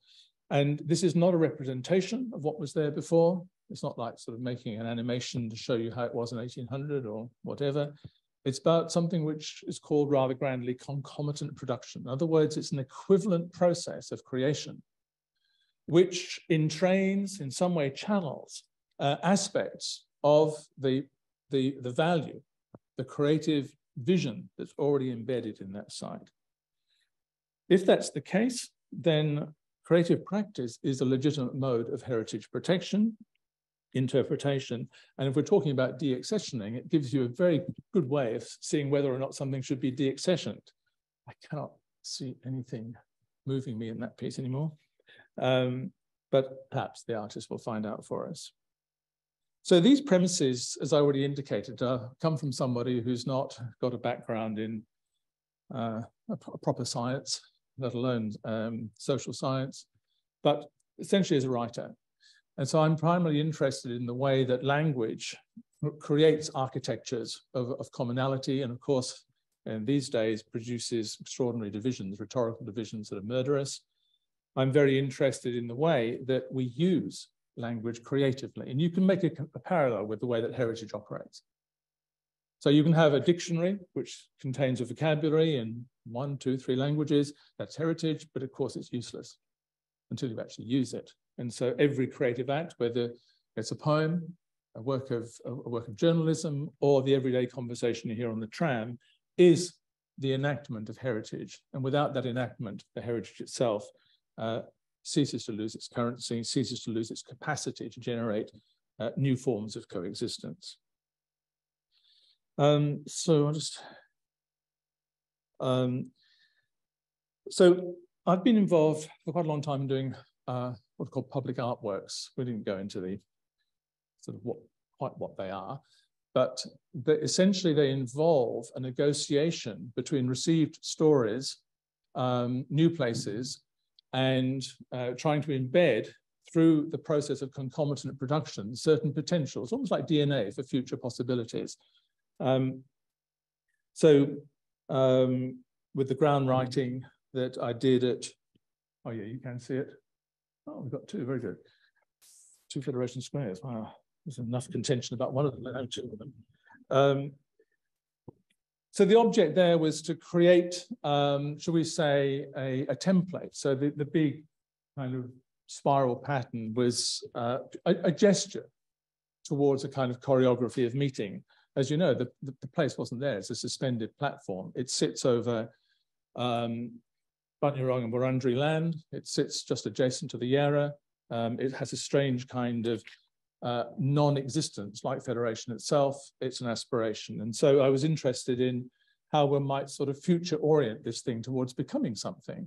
And this is not a representation of what was there before. It's not like sort of making an animation to show you how it was in 1800 or whatever. It's about something which is called rather grandly concomitant production. In other words, it's an equivalent process of creation, which entrains, in some way channels, uh, aspects of the, the, the value, the creative vision that's already embedded in that site. If that's the case, then creative practice is a legitimate mode of heritage protection, interpretation. And if we're talking about deaccessioning, it gives you a very good way of seeing whether or not something should be deaccessioned. I cannot see anything moving me in that piece anymore. Um, but perhaps the artist will find out for us. So these premises, as I already indicated, uh, come from somebody who's not got a background in uh, a, proper science let alone um, social science, but essentially as a writer. And so I'm primarily interested in the way that language creates architectures of, of commonality and of course in these days produces extraordinary divisions, rhetorical divisions that are murderous. I'm very interested in the way that we use language creatively. And you can make a, a parallel with the way that heritage operates. So you can have a dictionary which contains a vocabulary in one, two, three languages. That's heritage, but of course it's useless until you actually use it. And so every creative act, whether it's a poem, a work of a work of journalism, or the everyday conversation you hear on the tram, is the enactment of heritage. And without that enactment, the heritage itself uh, ceases to lose its currency, ceases to lose its capacity to generate uh, new forms of coexistence. Um, so I'll just, um, so I've been involved for quite a long time in doing uh, what are called public artworks. We didn't go into the sort of what quite what they are, but essentially they involve a negotiation between received stories, um, new places, and uh, trying to embed through the process of concomitant production certain potentials, almost like DNA for future possibilities. Um, so um, with the ground writing that I did at, oh yeah, you can see it. Oh, we've got two, very good. Two Federation Squares, wow. There's enough contention about one of them, no, two of them. Um, so the object there was to create, um, shall we say, a, a template. So the, the big kind of spiral pattern was uh, a, a gesture towards a kind of choreography of meeting as you know, the, the, the, place wasn't there. It's a suspended platform. It sits over um, Bunurong and Wurundjeri land. It sits just adjacent to the Yarra. Um, it has a strange kind of uh, non-existence like federation itself. It's an aspiration. And so I was interested in how one might sort of future orient this thing towards becoming something.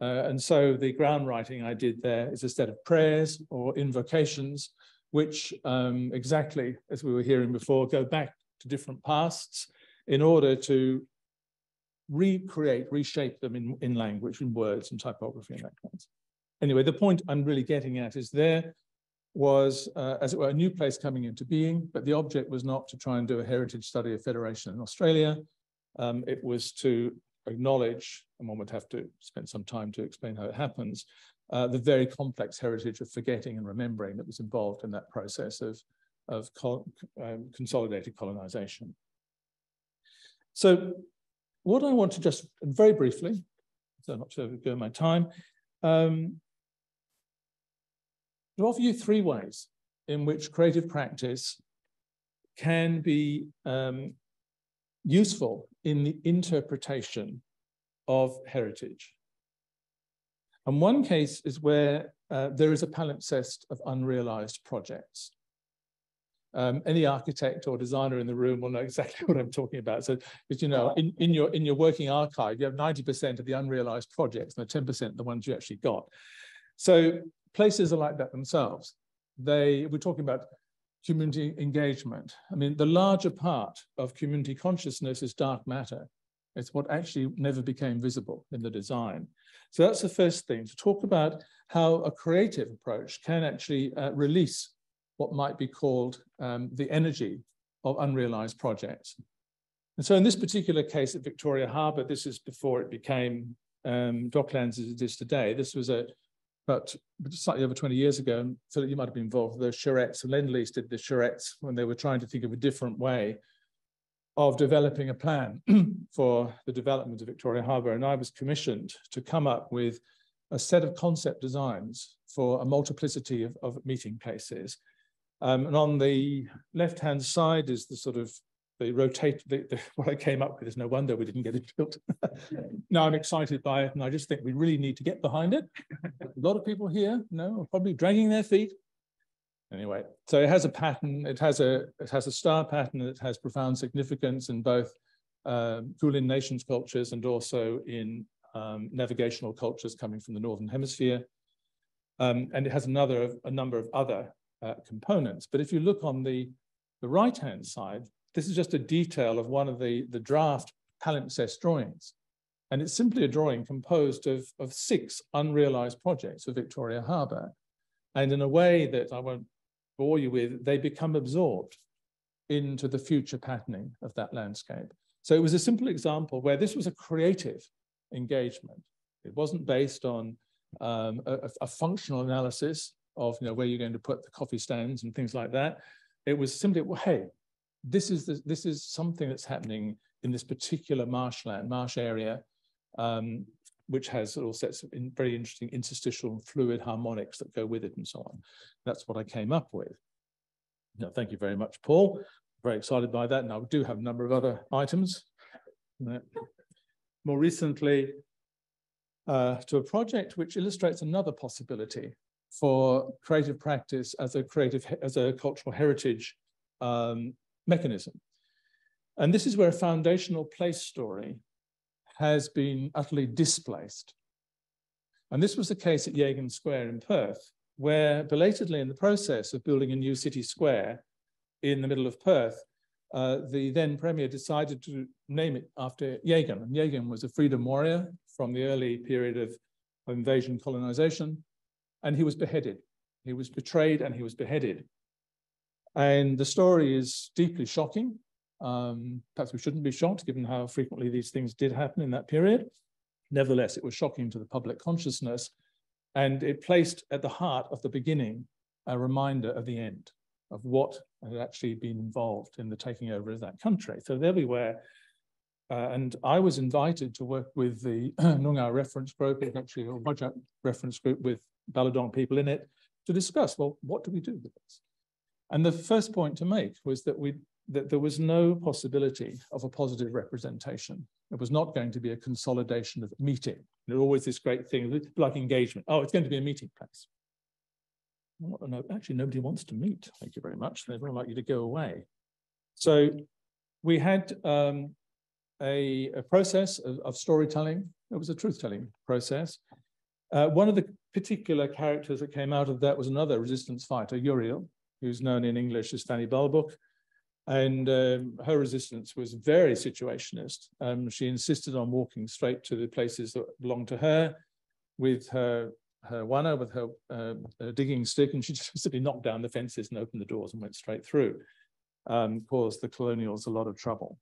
Uh, and so the ground writing I did there is a set of prayers or invocations, which um, exactly as we were hearing before, go back to different pasts in order to recreate, reshape them in, in language, in words and typography and that kind of thing. Anyway, the point I'm really getting at is there was, uh, as it were, a new place coming into being, but the object was not to try and do a heritage study of federation in Australia. Um, it was to acknowledge, and one would have to spend some time to explain how it happens, uh, the very complex heritage of forgetting and remembering that was involved in that process of, of col um, consolidated colonization. So what I want to just very briefly, so not to go my time, um, to offer you three ways in which creative practice can be um, useful in the interpretation of heritage. And one case is where uh, there is a palimpsest of unrealized projects. Um, any architect or designer in the room will know exactly *laughs* what I'm talking about. So, as you know, in, in, your, in your working archive, you have 90% of the unrealized projects and the 10% the ones you actually got. So places are like that themselves. They, we're talking about community engagement. I mean, the larger part of community consciousness is dark matter. It's what actually never became visible in the design. So that's the first thing, to talk about how a creative approach can actually uh, release what might be called um, the energy of unrealized projects. And so in this particular case at Victoria Harbour, this is before it became um, Docklands as it is today. This was a but slightly over 20 years ago, and so you might have been involved, the charrettes, Lend-Lease did the charrettes when they were trying to think of a different way of developing a plan *clears throat* for the development of Victoria Harbour. And I was commissioned to come up with a set of concept designs for a multiplicity of, of meeting places. Um, and on the left-hand side is the sort of the rotate, the, the, *laughs* what I came up with is no wonder we didn't get it built. *laughs* now I'm excited by it and I just think we really need to get behind it. *laughs* a lot of people here, no, are probably dragging their feet. Anyway, so it has a pattern, it has a, it has a star pattern that has profound significance in both um, Kulin Nations cultures and also in um, navigational cultures coming from the Northern Hemisphere. Um, and it has another, a number of other uh, components. But if you look on the, the right-hand side, this is just a detail of one of the, the draft palimpsest drawings. And it's simply a drawing composed of, of six unrealized projects for Victoria Harbour. And in a way that I won't bore you with, they become absorbed into the future patterning of that landscape. So it was a simple example where this was a creative engagement. It wasn't based on um, a, a, functional analysis of you know, where you're going to put the coffee stands and things like that. It was simply, well, hey, this is the, this is something that's happening in this particular marshland, marsh area, um, which has all sorts of in, very interesting interstitial and fluid harmonics that go with it and so on. That's what I came up with. Now, thank you very much, Paul. Very excited by that. Now, we do have a number of other items. More recently, uh, to a project which illustrates another possibility for creative practice as a creative, as a cultural heritage um, mechanism. And this is where a foundational place story has been utterly displaced. And this was the case at Yagan Square in Perth, where belatedly in the process of building a new city square in the middle of Perth, uh, the then premier decided to name it after Yagan. And Yagan was a freedom warrior from the early period of, of invasion colonization, and he was beheaded. He was betrayed and he was beheaded. And the story is deeply shocking. Um, perhaps we shouldn't be shocked given how frequently these things did happen in that period. Nevertheless, it was shocking to the public consciousness. And it placed at the heart of the beginning a reminder of the end, of what had actually been involved in the taking over of that country. So there we were. Uh, and I was invited to work with the *clears throat* Noongar reference group, actually a Whadjuk reference group with Ballardong people in it, to discuss, well, what do we do with this? And the first point to make was that we that there was no possibility of a positive representation. It was not going to be a consolidation of meeting. There's always this great thing, like engagement. Oh, it's going to be a meeting place. no, actually, nobody wants to meet. Thank you very much. They'd all like you to go away. So we had um, a, a, process of, of, storytelling. It was a truth-telling process. Uh, one of the particular characters that came out of that was another resistance fighter, Yooreel, who's known in English as Fanny Balbuk. And um, her resistance was very situationist. Um, she insisted on walking straight to the places that belonged to her with her her wana, with her uh, digging stick, and she *laughs* just simply knocked down the fences and opened the doors and went straight through. Um, caused the colonials a lot of trouble.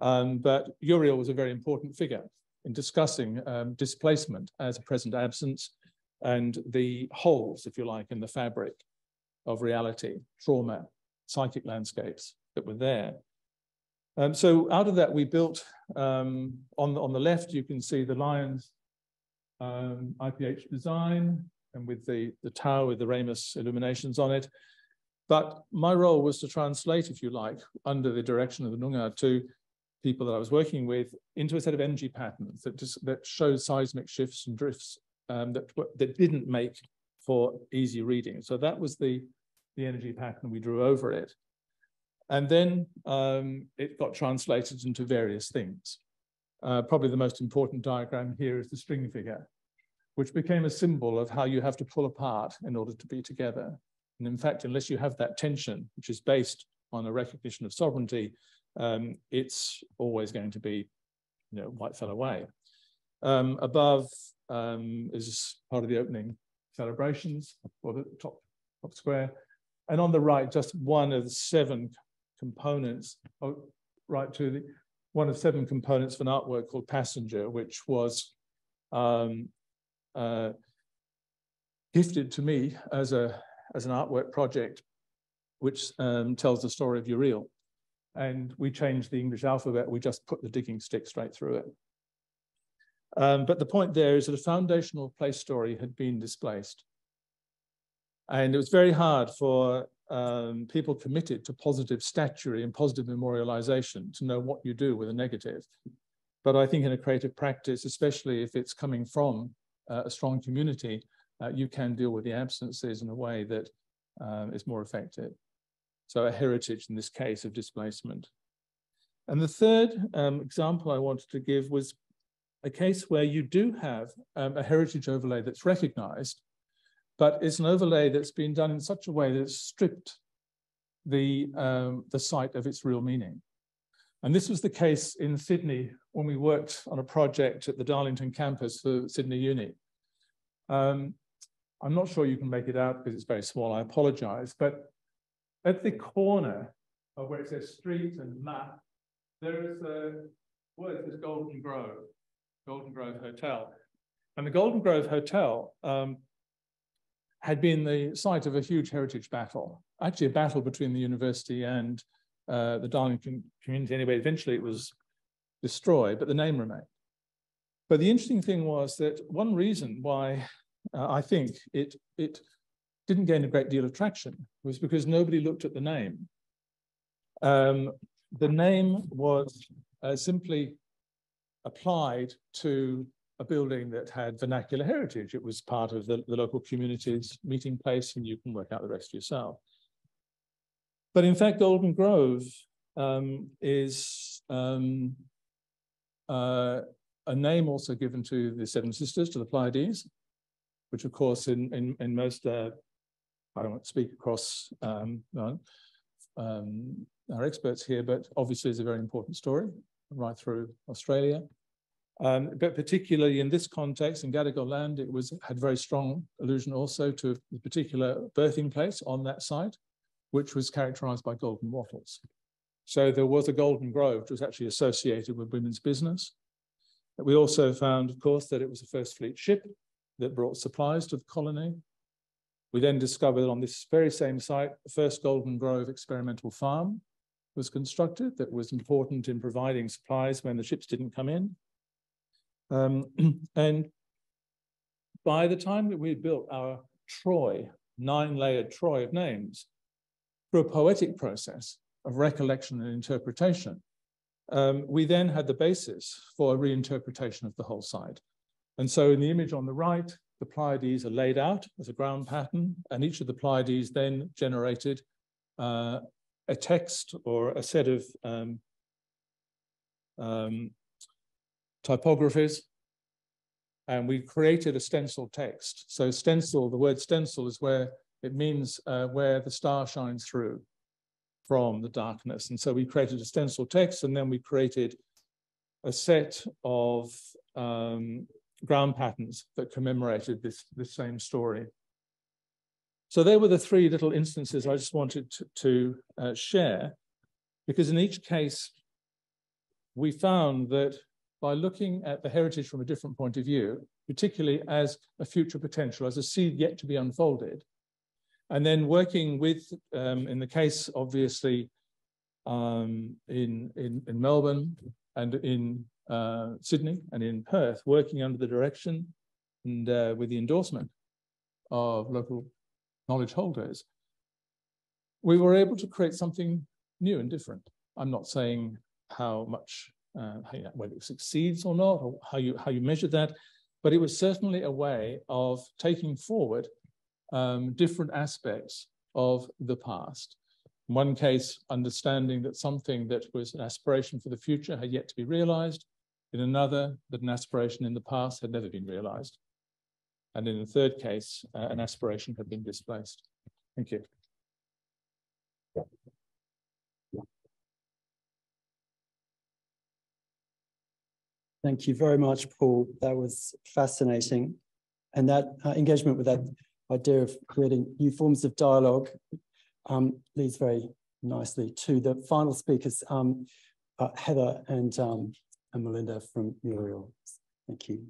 Um, but Yooreel was a very important figure in discussing um, displacement as a present absence and the holes, if you like, in the fabric of reality, trauma, psychic landscapes that were there. Um, so out of that, we built um, on, on the left, you can see the Lyons um, IPH design and with the, the tower with the Ramus illuminations on it. But my role was to translate, if you like, under the direction of the Noongar to people that I was working with into a set of energy patterns that just that showed seismic shifts and drifts um, that that didn't make for easy reading. So that was the the energy pattern we drew over it, and then um, it got translated into various things. Uh, probably the most important diagram here is the string figure, which became a symbol of how you have to pull apart in order to be together. And in fact, unless you have that tension, which is based on a recognition of sovereignty, um, it's always going to be, you know, white fell away. Um, above um, is part of the opening celebrations, or the top, top square. And on the right, just one of the seven components, oh, right to the one of seven components of an artwork called Passenger, which was um, uh, gifted to me as a as an artwork project, which um, tells the story of Yooreel and we changed the English alphabet. We just put the digging stick straight through it. Um, but the point there is that a foundational place story had been displaced. And it was very hard for um, people committed to positive statuary and positive memorialization to know what you do with a negative. But I think in a creative practice, especially if it's coming from uh, a strong community, uh, you can deal with the absences in a way that um, is more effective. So a heritage in this case of displacement. And the third um, example I wanted to give was a case where you do have um, a heritage overlay that's recognized, but it's an overlay that's been done in such a way that it's stripped the, um, the site of its real meaning. And this was the case in Sydney when we worked on a project at the Darlington campus for Sydney Uni. Um, I'm not sure you can make it out because it's very small, I apologize, but at the corner of where it says street and map, there is a word says Golden Grove, Golden Grove Hotel. And the Golden Grove Hotel um, had been the site of a huge heritage battle, actually a battle between the university and uh, the Darlington community. Anyway, eventually it was destroyed, but the name remained. But the interesting thing was that one reason why uh, I think it, it didn't gain a great deal of traction was because nobody looked at the name. Um, the name was uh, simply applied to a building that had vernacular heritage. It was part of the, the local community's meeting place, and you can work out the rest yourself. But in fact, Golden Grove um, is um, uh, a name also given to the Seven Sisters, to the Pleiades, which of course in, in, in most uh, I don't want to speak across um, um, our experts here, but obviously it's a very important story right through Australia. Um, but particularly in this context, in Gadigal land, it was had very strong allusion also to the particular birthing place on that site, which was characterized by golden wattles. So there was a golden grove, which was actually associated with women's business. We also found, of course, that it was the first fleet ship that brought supplies to the colony. We then discovered on this very same site, the first Golden Grove experimental farm was constructed that was important in providing supplies when the ships didn't come in. Um, *clears throat* and by the time that we built our Troy, nine-layered Troy of names, through a poetic process, of recollection and interpretation, um, we then had the basis for a reinterpretation of the whole site. And so in the image on the right, the Pleiades are laid out as a ground pattern, and each of the Pleiades then generated uh, a text or a set of um, um, typographies, and we created a stencil text. So stencil, the word stencil is where it means uh, where the star shines through from the darkness. And so we created a stencil text, and then we created a set of um, ground patterns that commemorated this, this same story. So there were the three little instances I just wanted to, to uh, share, because in each case, we found that by looking at the heritage from a different point of view, particularly as a future potential, as a seed yet to be unfolded, and then working with, um, in the case, obviously, um, in, in, in Melbourne and in uh, Sydney and in Perth, working under the direction and uh, with the endorsement of local knowledge holders, we were able to create something new and different. I'm not saying how much, uh, how, whether it succeeds or not, or how you how you measure that, but it was certainly a way of taking forward um, different aspects of the past. In one case, understanding that something that was an aspiration for the future had yet to be realized. In another, that an aspiration in the past had never been realized. And in the third case, uh, an aspiration had been displaced. Thank you. Thank you very much, Paul. That was fascinating. And that uh, engagement with that idea of creating new forms of dialogue um, leads very nicely to the final speakers, um, uh, Heather and, um, and Melinda from Muriel. Thank you.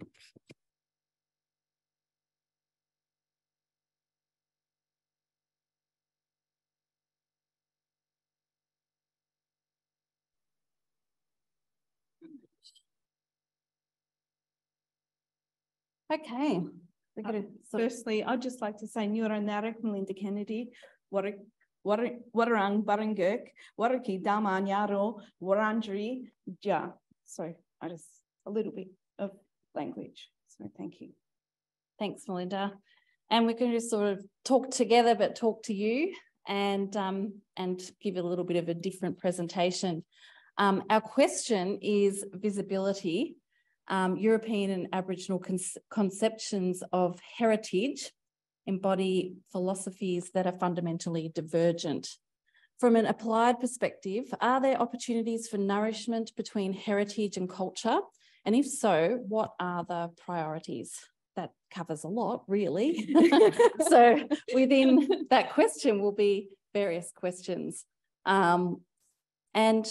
Okay. Uh, firstly, I'd just like to say Nura Narek, Melinda Kennedy, Warang Baranguk, Waraki Damanyaro, Warandri, Ja. So I just a little bit of language. So thank you. Thanks, Melinda. And we're going to sort of talk together, but talk to you and um, and give a little bit of a different presentation. Um, our question is visibility um, European and Aboriginal conceptions of heritage embody philosophies that are fundamentally divergent. From an applied perspective, are there opportunities for nourishment between heritage and culture? And if so, what are the priorities? That covers a lot, really. *laughs* so within that question will be various questions. Um, and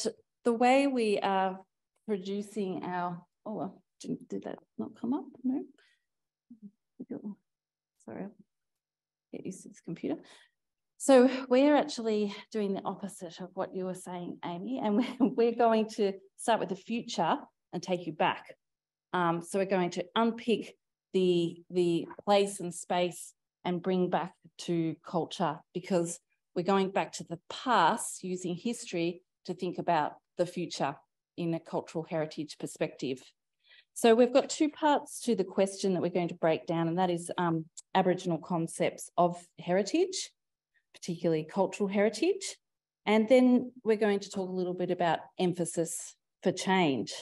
the way we are producing our, oh, didn't did that not come up? No. Sorry, get used to this computer. So we're actually doing the opposite of what you were saying, Amy, and *laughs* we're, going to start with the future and take you back. Um, so we're going to unpick the, the place and space and bring back to culture because we're going back to the past using history to think about the future in a cultural heritage perspective. So we've got two parts to the question that we're going to break down, and that is um, Aboriginal concepts of heritage, particularly cultural heritage. And then we're going to talk a little bit about emphasis for change.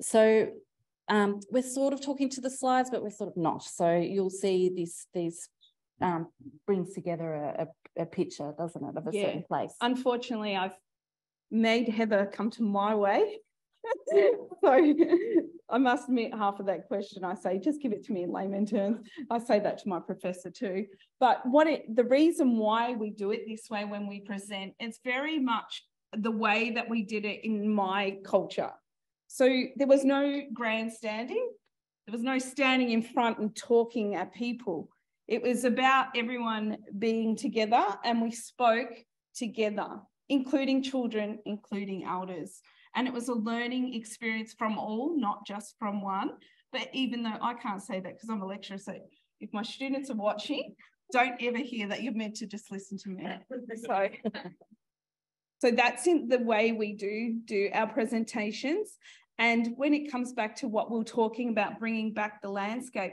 So um, we're sort of talking to the slides, but we're sort of not. So you'll see this, these um, brings together a, a, a, picture, doesn't it, of a yeah. certain place. Unfortunately, I've made Heather come to my way. *laughs* so I must admit, half of that question I say, just give it to me in layman terms. I say that to my professor too. But what it, the reason why we do it this way when we present, it's very much the way that we did it in my culture. So there was no grandstanding. There was no standing in front and talking at people. It was about everyone being together and we spoke together, including children, including elders. And it was a learning experience from all, not just from one. But even though I can't say that because I'm a lecturer, so if my students are watching, don't ever hear that you're meant to just listen to me. *laughs* so, So that's in the way we do do our presentations. And when it comes back to what we're talking about, bringing back the landscape,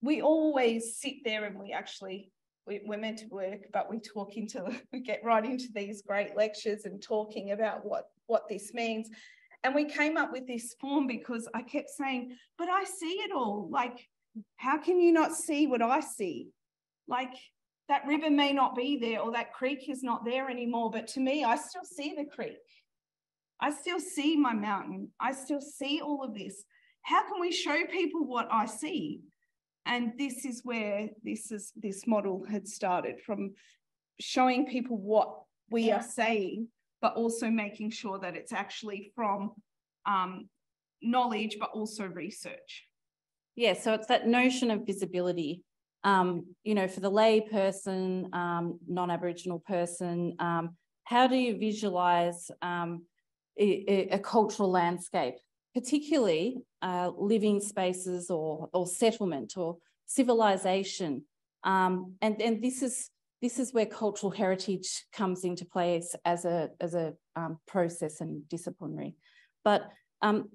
we always sit there and we actually we, are meant to work, but we talk into *laughs* we get right into these great lectures and talking about what what this means. And we came up with this form because I kept saying, but I see it all. Like, how can you not see what I see? Like that river may not be there or that creek is not there anymore, but to me, I still see the creek. I still see my mountain. I still see all of this. How can we show people what I see? And this is where this is this model had started from showing people what we are saying, but also making sure that it's actually from um, knowledge, but also research. Yeah, so it's that notion of visibility. Um, you know, for the lay person, um, non-Aboriginal person, um, how do you visualize um, a, a, cultural landscape, particularly uh, living spaces or, or settlement or civilization? Um, and, and this is this is where cultural heritage comes into place as a as a um, process and disciplinary. But um,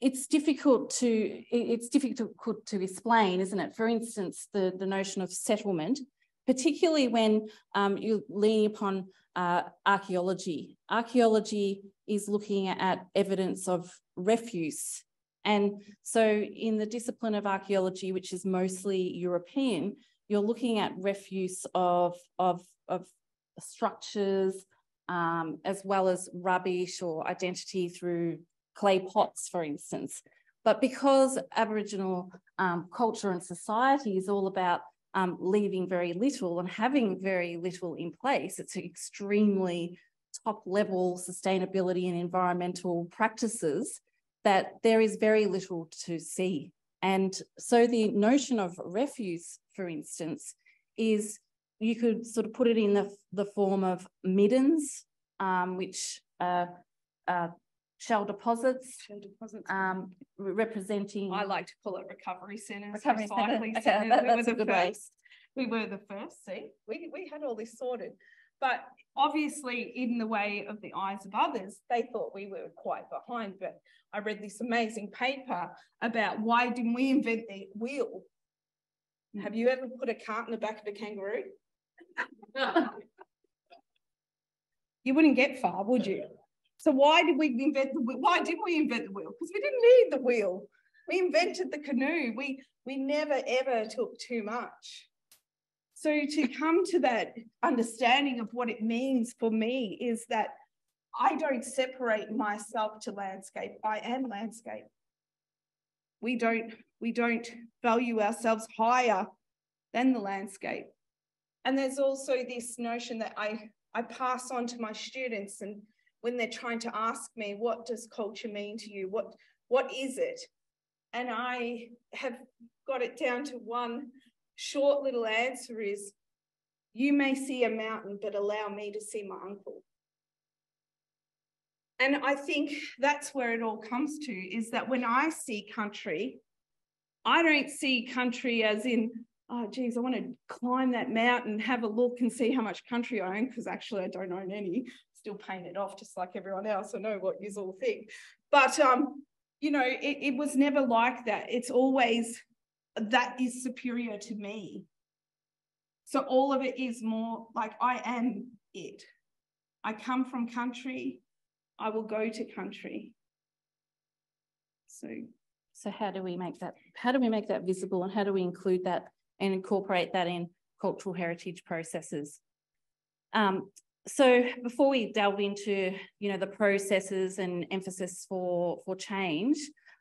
it's difficult to it's difficult to explain, isn't it? For instance, the, the notion of settlement, particularly when um, you lean upon uh, archaeology. Archaeology is looking at evidence of refuse. And so in the discipline of archaeology, which is mostly European, you're looking at refuse of, of, of structures, um, as well as rubbish or identity through clay pots, for instance. But because Aboriginal um, culture and society is all about um, leaving very little and having very little in place, it's extremely top level sustainability and environmental practices that there is very little to see. And so the notion of refuse, for instance, is you could sort of put it in the, the form of middens, um, which are, are shell deposits, shell deposits. Um, representing. I like to call it recovery centres, recovery recycling okay, centres. That, we were the first. Way. We were the first. See, we we had all this sorted, but obviously, in the way of the eyes of others, they thought we were quite behind. But I read this amazing paper about why didn't we invent the wheel? Hmm. Have you ever put a cart in the back of a kangaroo? *laughs* you wouldn't get far, would you? So why did we invent the wheel? Why did we invent the wheel? Because we didn't need the wheel. We invented the canoe. We we never ever took too much. So to come to that understanding of what it means for me is that I don't separate myself to landscape. I am landscape. We don't we don't value ourselves higher than the landscape. And there's also this notion that I I pass on to my students and when they're trying to ask me, what does culture mean to you? What, what is it? And I have got it down to one short little answer is, you may see a mountain, but allow me to see my uncle. And I think that's where it all comes to is that when I see country, I don't see country as in, oh, geez, I want to climb that mountain, have a look and see how much country I own, because actually I don't own any still paying it off just like everyone else. I know what you all think. But, um, you know, it, it was never like that. It's always that is superior to me. So all of it is more like I am it. I come from country. I will go to country. So, so how do we make that? How do we make that visible, and how do we include that and incorporate that in cultural heritage processes? Um, so before we delve into you know the processes and emphasis for for change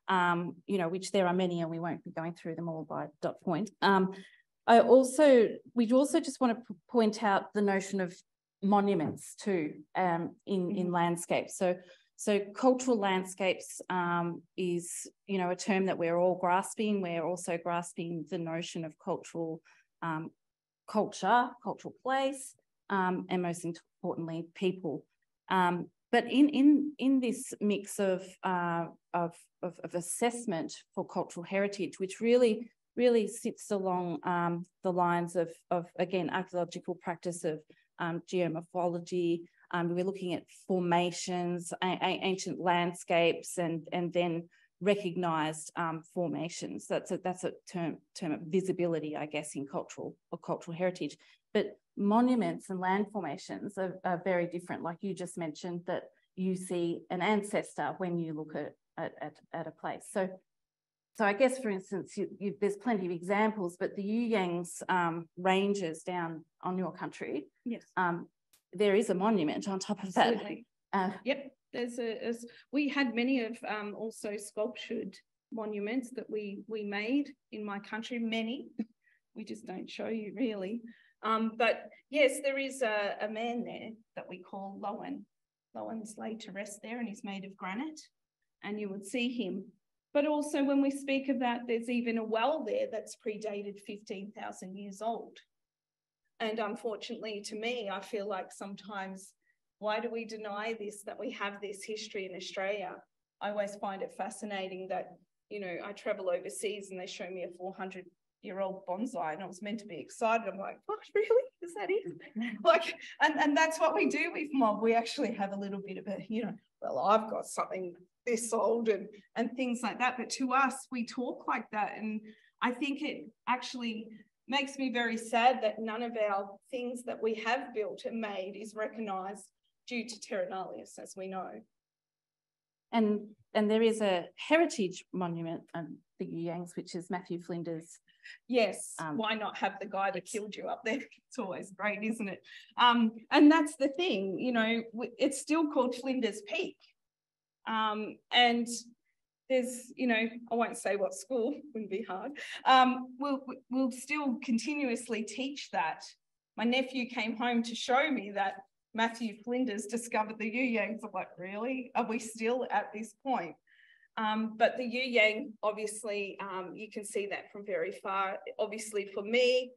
um, you know which there are many and we won't be going through them all by dot point um, i also we also just want to point out the notion of monuments too um, in in mm-hmm. landscapes so so cultural landscapes um, is you know a term that we're all grasping we're also grasping the notion of cultural um, culture cultural place um, and most importantly, people. Um, but in, in, in this mix of, uh, of, of, of, assessment for cultural heritage, which really, really sits along um, the lines of, of, again, archaeological practice of um, geomorphology, Um, we're looking at formations, ancient landscapes, and, and then recognised um, formations. That's a, that's a term, term of visibility, I guess, in cultural or cultural heritage. But monuments and land formations are, are very different. Like you just mentioned that you see an ancestor when you look at, at, at, at a place. So so I guess, for instance, you, you, there's plenty of examples, but the You Yangs um, ranges down on your country. Yes. Um, there is a monument on top of that. *laughs* Uh, yep. There's a, we had many of um, also sculptured monuments that we we made in my country. Many, *laughs* we just don't show you really. Um, but yes, there is a, a man there that we call Lowen. Lowen's laid to rest there, and he's made of granite, and you would see him but also when we speak of that, there's even a well there that's predated 15,000 years old. And unfortunately to me, I feel like sometimes, why do we deny this, that we have this history in Australia? I always find it fascinating that, you know, I travel overseas and they show me a 400 year old bonsai and I was meant to be excited. I'm like, what, *laughs* really? Is that it? *laughs* like, and, and that's what we do with mob. We actually have a little bit of a, you know, well, I've got something this old and, and things like that. But to us, we talk like that. And I think it actually makes me very sad that none of our things that we have built and made is recognised due to terra nullius, as we know. And and there is a heritage monument um, the Yangs, which is Matthew Flinders. Yes, um, why not have the guy that killed you up there? *laughs* It's always great, isn't it? Um, and that's the thing, you know, it's still called Flinders Peak. Um, and there's, you know, I won't say what school, *laughs* wouldn't be hard. Um, we'll, we'll still continuously teach that. My nephew came home to show me that Matthew Flinders discovered the You Yangs. I'm like, really? Are we still at this point? Um, but the You Yang, obviously, um, you can see that from very far. Obviously, for me,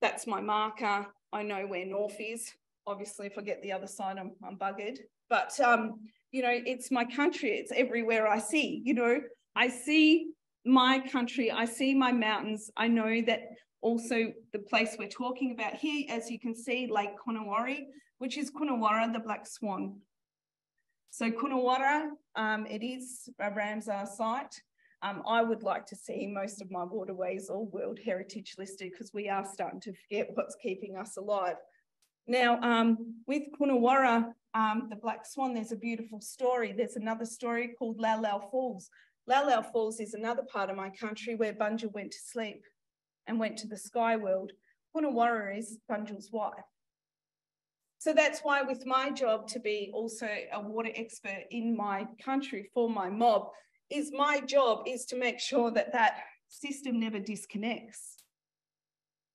that's my marker. I know where north is. Obviously, if I get the other side, I'm, I'm buggered. But um, you know, it's my country. It's everywhere I see. You know, I see my country. I see my mountains. I know that also the place we're talking about here, as you can see, Lake Connewarre, which is Coonawarra, the Black Swan. So Coonawarra, um, it is a Ramsar site. Um, I would like to see most of my waterways all World Heritage listed because we are starting to forget what's keeping us alive. Now, um, with Coonawarra, um, the Black Swan, there's a beautiful story. There's another story called Lal Lal Falls. Lal Lal Falls is another part of my country where Bunjil went to sleep and went to the sky world. Coonawarra is Bunjil's wife. So that's why with my job to be also a water expert in my country for my mob, is my job is to make sure that that system never disconnects.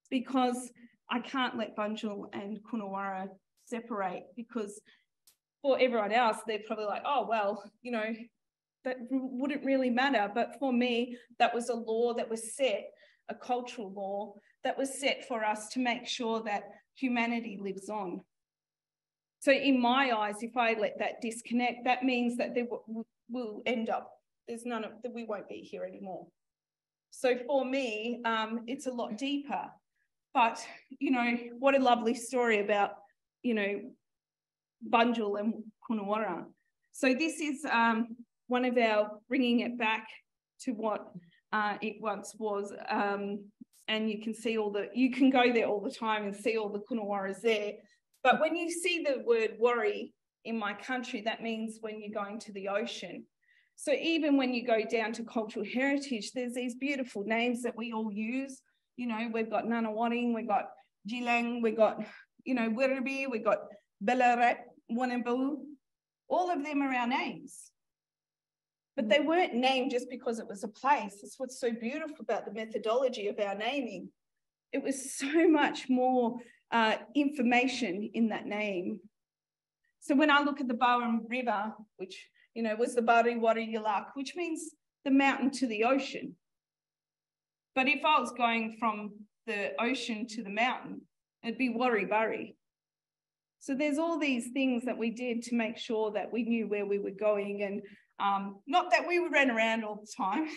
Because I can't let Bunjil and Kunawara separate because for everyone else, they're probably like, oh, well, you know, that wouldn't really matter. But for me, that was a law that was set, a cultural law that was set for us to make sure that humanity lives on. So in my eyes, if I let that disconnect, that means that there will end up, there's none of, that we won't be here anymore. So for me, um, it's a lot deeper. But, you know, what a lovely story about, you know, Bunjil and Coonawarra. So this is um, one of our bringing it back to what uh, it once was. Um, and you can see all the, you can go there all the time and see all the Coonawarras there. But when you see the word worry in my country, that means when you're going to the ocean. So even when you go down to cultural heritage, there's these beautiful names that we all use. You know, we've got Nunawading, we've got Jilang, we've got, you know, Werribee, we've got Ballarat, Warrnambool. All of them are our names. But they weren't named just because it was a place. That's what's so beautiful about the methodology of our naming. It was so *laughs* much more uh, information in that name. So when I look at the Barwon River, which you know was the Barre Warre Yulluk, which means the mountain to the ocean, but if I was going from the ocean to the mountain, it'd be Wari Bari. So there's all these things that we did to make sure that we knew where we were going and um, not that we ran around all the time.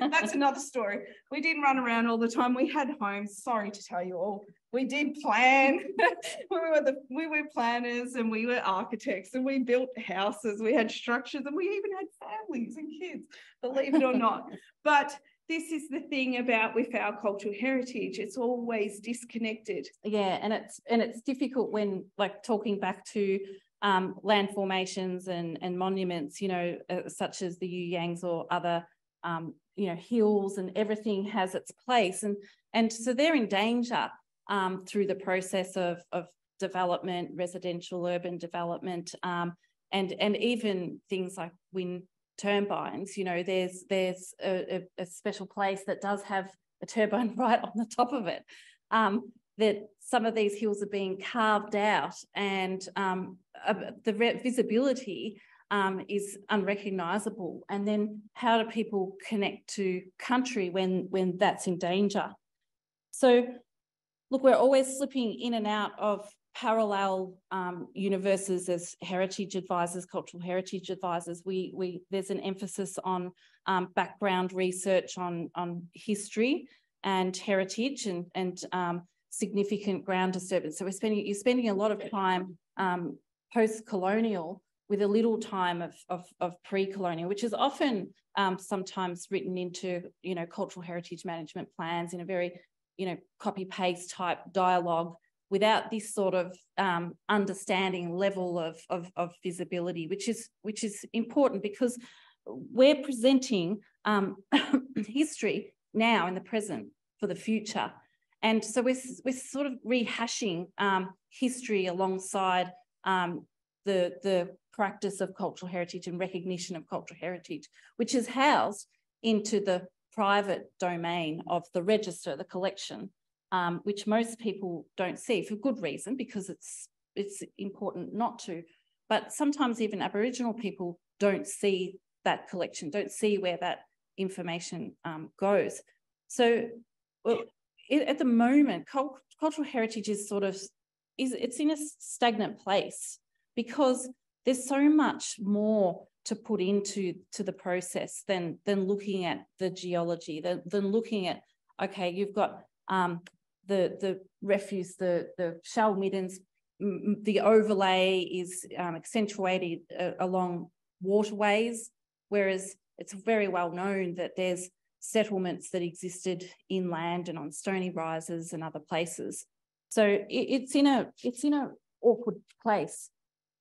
*laughs* That's another story. We didn't run around all the time. We had homes. Sorry to tell you all. we did plan. *laughs* we were the we were planners and we were architects and we built houses. We had structures and we even had families and kids, believe it or not. *laughs* But this is the thing about with our cultural heritage it's always disconnected. Yeah and it's and it's difficult when like talking back to um, land formations and and monuments you know uh, such as the You Yangs or other um, you know hills and everything has its place. And and so they're in danger um, through the process of of development residential urban development um, and and even things like wind turbines, you know, there's there's a, a, special place that does have a turbine *laughs* right on the top of it. Um, that some of these hills are being carved out and um, uh, the visibility um, is unrecognisable. And then how do people connect to country when, when that's in danger? So look, we're always slipping in and out of parallel um, universes as heritage advisors, cultural heritage advisors. We, we, there's an emphasis on um, background research on, on history and heritage and, and um, significant ground disturbance. So we're spending, you're spending a lot of time um, post-colonial with a little time of, of, of pre-colonial, which is often um, sometimes written into, you know, cultural heritage management plans in a very, you know, copy-paste type dialogue without this sort of um, understanding level of, of, of, visibility, which is, which is important because we're presenting um, *coughs* history now in the present for the future. And so we're, we're sort of rehashing um, history alongside um, the, the practice of cultural heritage and recognition of cultural heritage, which is housed into the private domain of the register, the collection, um, which most people don't see for good reason because it's it's important not to. But sometimes even Aboriginal people don't see that collection, don't see where that information um, goes. So well, it, at the moment, cult cultural heritage is sort of is it's in a stagnant place because there's so much more to put into to the process than than looking at the geology, than, than looking at okay, you've got um, the, the refuse, the, the shell middens, the overlay is um, accentuated uh, along waterways, whereas it's very well known that there's settlements that existed inland and on stony rises and other places. So it, it's in a it's in a awkward place,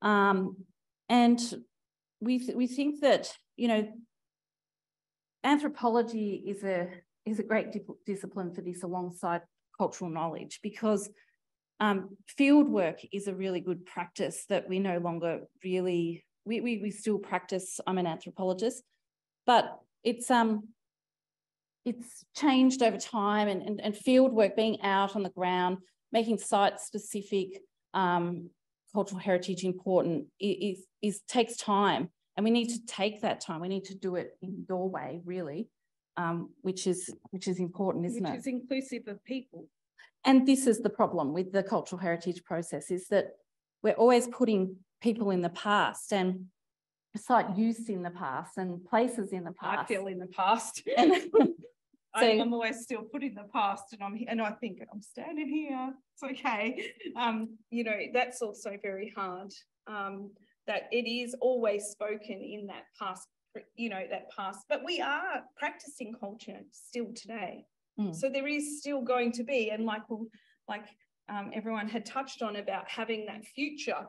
um, and we th we think that you know anthropology is a is a great discipline for this alongside cultural knowledge because um, field work is a really good practice that we no longer really, we, we, we still practice, I'm an anthropologist, but it's, um, it's changed over time and, and, and field work, being out on the ground, making site specific um, cultural heritage important is, is takes time and we need to take that time. We need to do it in doorway, really um, which is which is important, isn't which it? Which is inclusive of people. And this is the problem with the cultural heritage process is that we're always putting people in the past and site use in the past and places in the past. I feel in the past. *laughs* *laughs* so, I'm always still put in the past and I'm and I think I'm standing here. It's okay. Um, you know, that's also very hard. Um, that it is always spoken in that past you know, that past, but we are practicing culture still today. Mm. So there is still going to be, and like, like um, everyone had touched on about having that future.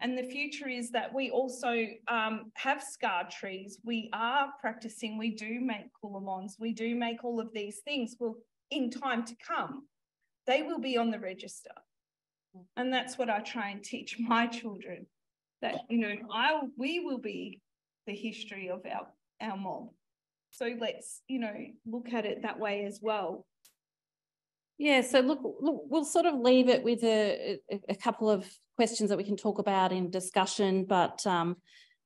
And the future is that we also um, have scar trees. We are practicing. We do make coolamons. We do make all of these things. Well, in time to come, they will be on the register. Hmm. And that's what I try and teach my children that, you know, I we will be the history of our, our mob. So let's, you know, look at it that way as well. Yeah, so look, look we'll sort of leave it with a, a, couple of questions that we can talk about in discussion, but, um,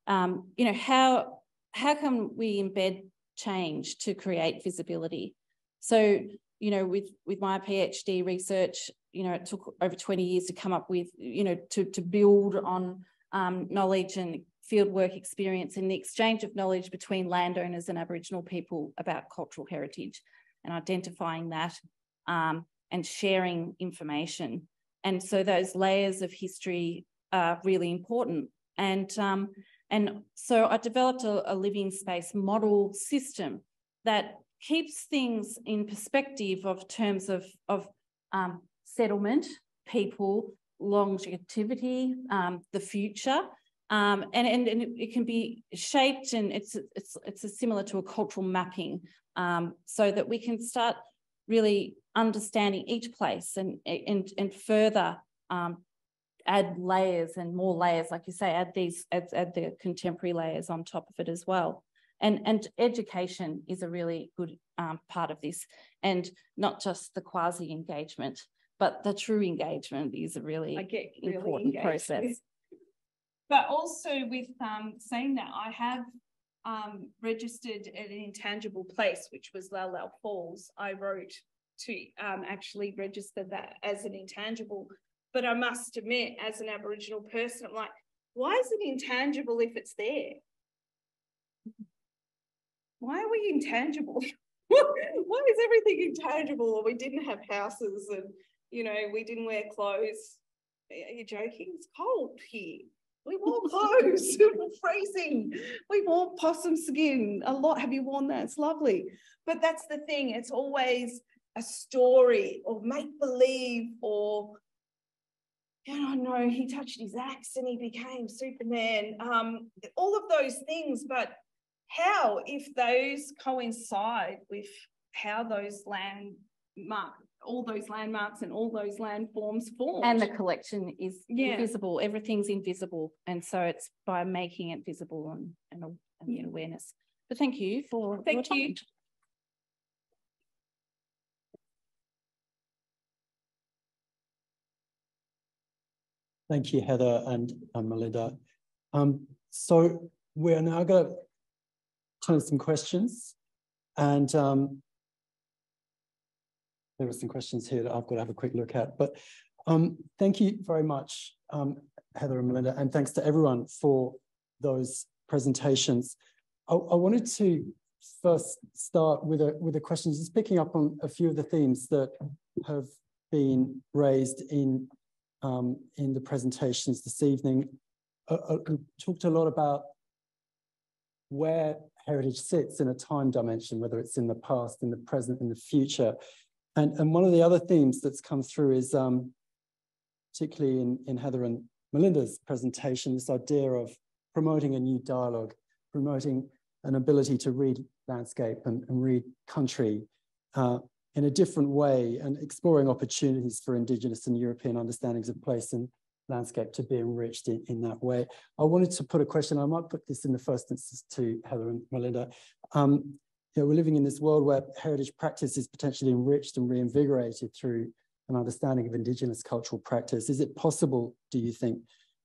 um, you know, how, how can we embed change to create visibility? So, you know, with, with my PhD research, you know, it took over 20 years to come up with, you know, to, to build on um, knowledge and fieldwork experience and the exchange of knowledge between landowners and Aboriginal people about cultural heritage and identifying that um, and sharing information. And so those layers of history are really important. And, um, and so I developed a, a living space model system that keeps things in perspective of terms of, of um, settlement, people, longevity, um, the future, um, and, and, and it can be shaped and it's, it's, it's similar to a cultural mapping um, so that we can start really understanding each place and, and, and further um, add layers and more layers, like you say, add these, add, add the contemporary layers on top of it as well. And, and education is a really good um, part of this and not just the quasi engagement, but the true engagement is a really, really important process. But also with um, saying that, I have um, registered at an intangible place, which was Lau Falls. I wrote to um, actually register that as an intangible. But I must admit, as an Aboriginal person, I'm like, why is it intangible if it's there? Why are we intangible? *laughs* why is everything intangible? Or we didn't have houses and, you know, we didn't wear clothes. Are you joking? It's cold here. We wore *laughs* clothes. We're freezing. We wore possum skin a lot. Have you worn that? It's lovely. But that's the thing. It's always a story or make believe or I don't know, he touched his axe and he became Superman. Um, all of those things, but how if those coincide with how those landmark all those landmarks and all those landforms formed. And the collection is yeah. invisible. Everything's invisible. And so it's by making it visible and, and, and yeah. awareness. But thank you for Thank you. Thank you, Heather and, and Melinda. Um, so we're now going to turn to some questions. And um, there are some questions here that I've got to have a quick look at. But um, thank you very much, um, Heather and Melinda, and thanks to everyone for those presentations. I, I, wanted to first start with a with a question, just picking up on a few of the themes that have been raised in um, in the presentations this evening. Uh, uh, talked a lot about where heritage sits in a time dimension, whether it's in the past, in the present, in the future. And, and one of the other themes that's come through is, um, particularly in, in Heather and Melinda's presentation, this idea of promoting a new dialogue, promoting an ability to read landscape and, and read country uh, in a different way and exploring opportunities for Indigenous and European understandings of place and landscape to be enriched in, in that way. I wanted to put a question, I might put this in the first instance to Heather and Melinda. Um, you know, we're living in this world where heritage practice is potentially enriched and reinvigorated through an understanding of Indigenous cultural practice. Is it possible, do you think,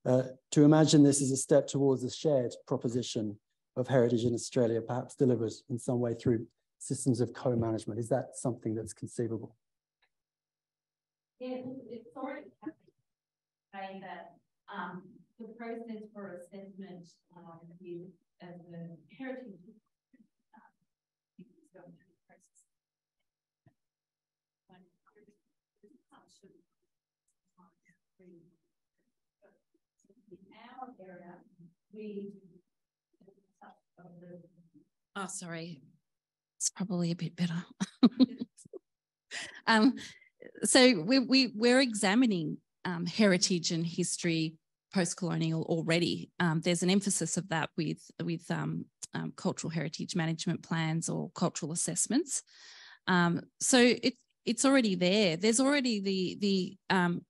uh, to imagine this as a step towards a shared proposition of heritage in Australia, perhaps delivered in some way through systems of co-management? Is that something that's conceivable? Yeah, it's already happening. That um, the process for assessment um, as a heritage Oh, sorry. It's probably a bit better. *laughs* um, so we, we, we're examining um, heritage and history post-colonial already. Um, there's an emphasis of that with, with um, um, cultural heritage management plans or cultural assessments. Um, so it, it's already there. There's already the, the um,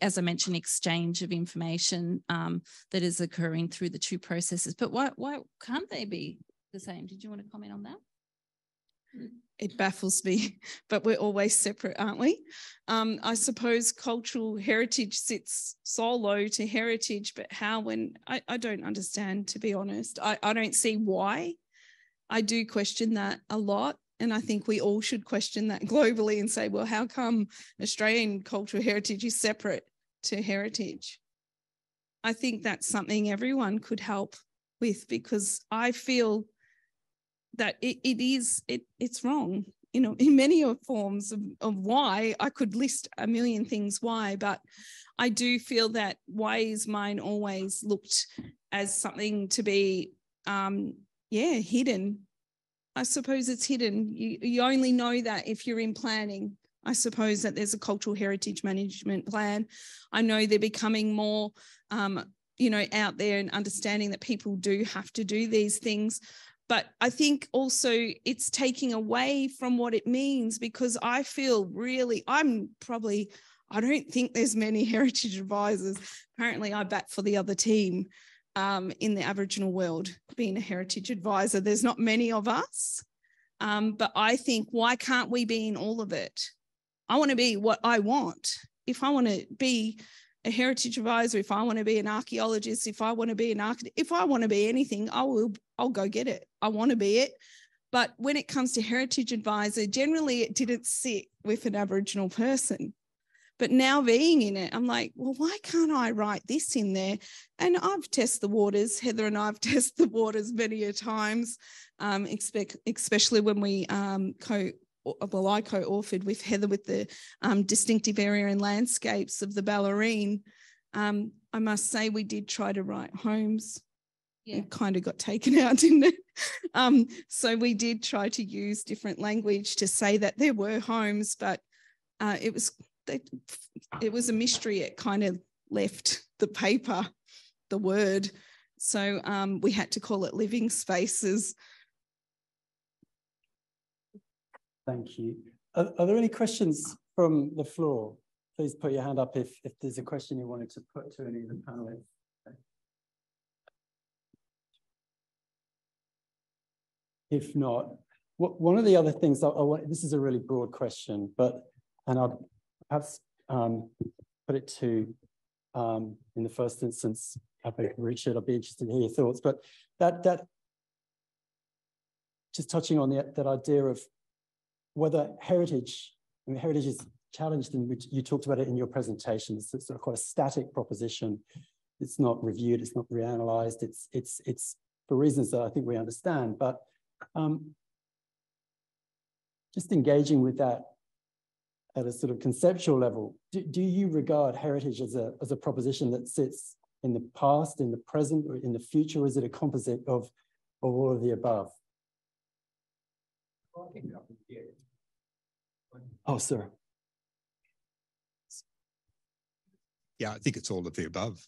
as I mentioned, exchange of information um, that is occurring through the two processes. But why, why can't they be the same? Did you want to comment on that? It baffles me, *laughs* but we're always separate, aren't we? Um, I suppose cultural heritage sits solo to heritage, but how when I, I don't understand, to be honest. I, I don't see why. I do question that a lot. And I think we all should question that *laughs* globally and say, well, how come Australian cultural heritage is separate to heritage? I think that's something everyone could help with because I feel that it, it is it it's wrong you know, in many of forms of, of why. I could list a million things why, but I do feel that why is mine always looked as something to be, um, yeah, hidden. I suppose it's hidden. You, you only know that if you're in planning. I suppose that there's a cultural heritage management plan. I know they're becoming more, um, you know, out there and understanding that people do have to do these things. But I think also it's taking away from what it means because I feel really, I'm probably, I don't think there's many *laughs* heritage advisors. Apparently, I bat for the other team um, in the Aboriginal world, being a heritage advisor. There's not many of us. Um, but I think, why can't we be in all of it? I want to be what I want. If I want to be a heritage advisor, if I want to be an archaeologist, if I want to be an architect, if I want to be anything, I will, I'll go get it. I want to be it. But when it comes to heritage advisor, generally it didn't sit with an Aboriginal person. But now being in it, I'm like, well, why can't I write this in there? And I've tested the waters. Heather and I've *laughs* tested the waters many a times, um, expect, especially when we um, co well, I co-authored with Heather with the um, distinctive area and landscapes of the Bellarine. Um, I must say we did try to write homes. Yeah. It kind of got taken *laughs* out, didn't it? Um, so we did try to use different language to say that there were homes, but uh, it was it was a mystery. It kind of left the paper, the word. So um, we had to call it living spaces. Thank you. Are, are, there any questions from the floor? Please put your hand up if, if there's a question you wanted to put to any of the panelists. If not, what, one of the other things I, I, want, this is a really broad question, but, and I'll perhaps um, put it to, um, in the first instance, Richard, I'd be interested to hear your thoughts, but that, that just touching on the, that idea of whether heritage, I mean, heritage is challenged and you talked about it in your presentation. It's sort of quite a static proposition. It's not reviewed, it's not reanalyzed. It's, it's, it's for reasons that I think we understand, but um, just engaging with that at a sort of conceptual level, do, do you regard heritage as a, as a proposition that sits in the past, in the present, or in the future? Or is it a composite of, of all of the above? Oh, sir. Yeah, I think it's all of the above.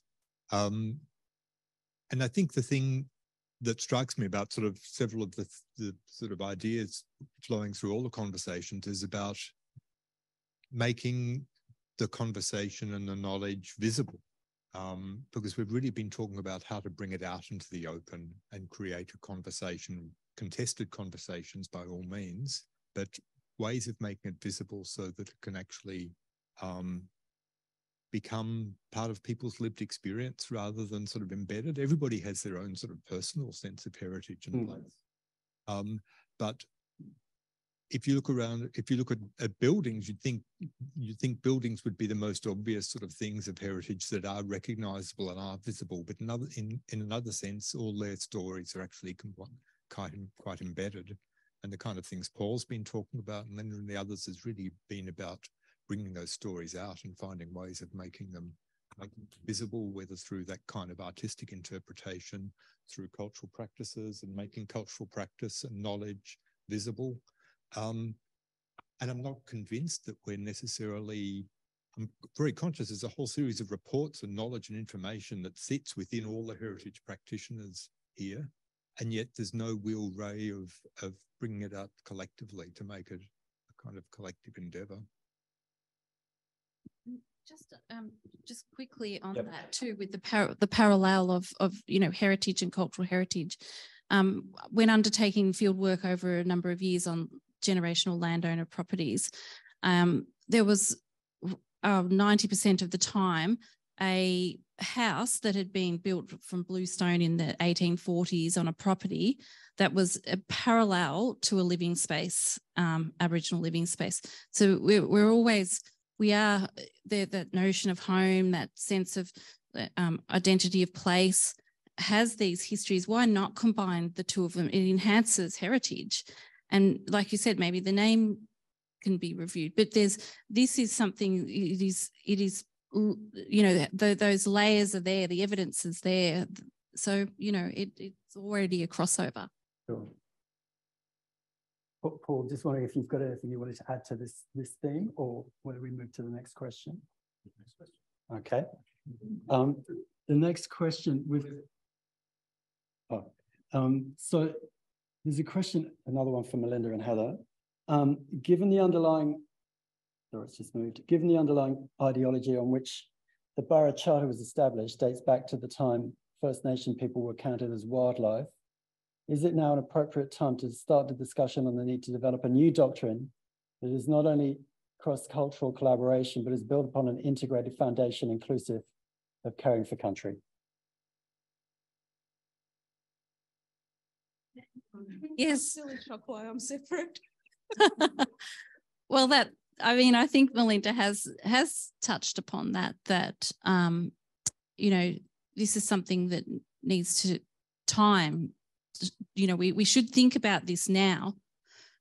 Um, and I think the thing that strikes me about sort of several of the, the sort of ideas flowing through all the conversations is about making the conversation and the knowledge visible. Um, because we've really been talking about how to bring it out into the open and create a conversation, contested conversations by all means, but ways of making it visible so that it can actually um, become part of people's lived experience rather than sort of embedded. Everybody has their own sort of personal sense of heritage and mm. place. Um, but if you look around, if you look at, at buildings, you'd think you think buildings would be the most obvious sort of things of heritage that are recognizable and are visible. But in, other, in, in another sense, all their stories are actually quite quite embedded and the kind of things Paul's been talking about, and then the others has really been about bringing those stories out and finding ways of making them visible, whether through that kind of artistic interpretation, through cultural practices, and making cultural practice and knowledge visible. Um, and I'm not convinced that we're necessarily. I'm very conscious there's a whole series of reports and knowledge and information that sits within all the heritage practitioners here and yet there's no real way of of bringing it up collectively to make it a kind of collective endeavor just um, just quickly on yep. that too with the par- the parallel of of you know heritage and cultural heritage um, when undertaking field work over a number of years on generational landowner properties um, there was uh, 90% of the time a house that had been built from bluestone in the 1840s on a property that was a parallel to a living space, um, Aboriginal living space. So we're, we're always, we are, that notion of home, that sense of um, identity of place has these histories. Why not combine the two of them? It enhances heritage. And like you said, maybe the name can be reviewed, but there's this is something it is it is you know the, those layers are there, the evidence is there, so you know it, it's already a crossover. Sure. Paul, just wondering if you've got anything you wanted to add to this this theme, or whether we move to the next question. Okay. Um, the next question with oh, um, so there's a question, another one from Melinda and Heather. Um, given the underlying, sorry, it's just moved. Given the underlying ideology on which the Burra Charter was established dates back to the time First Nation people were counted as wildlife is it now an appropriate time to start the discussion on the need to develop a new doctrine that is not only cross-cultural collaboration, but is built upon an integrated foundation inclusive of caring for country? Yes. Silly shock I'm separate. *laughs* well, that I mean, I think Melinda has has touched upon that. That um, you know, this is something that needs to time you know, we, we should think about this now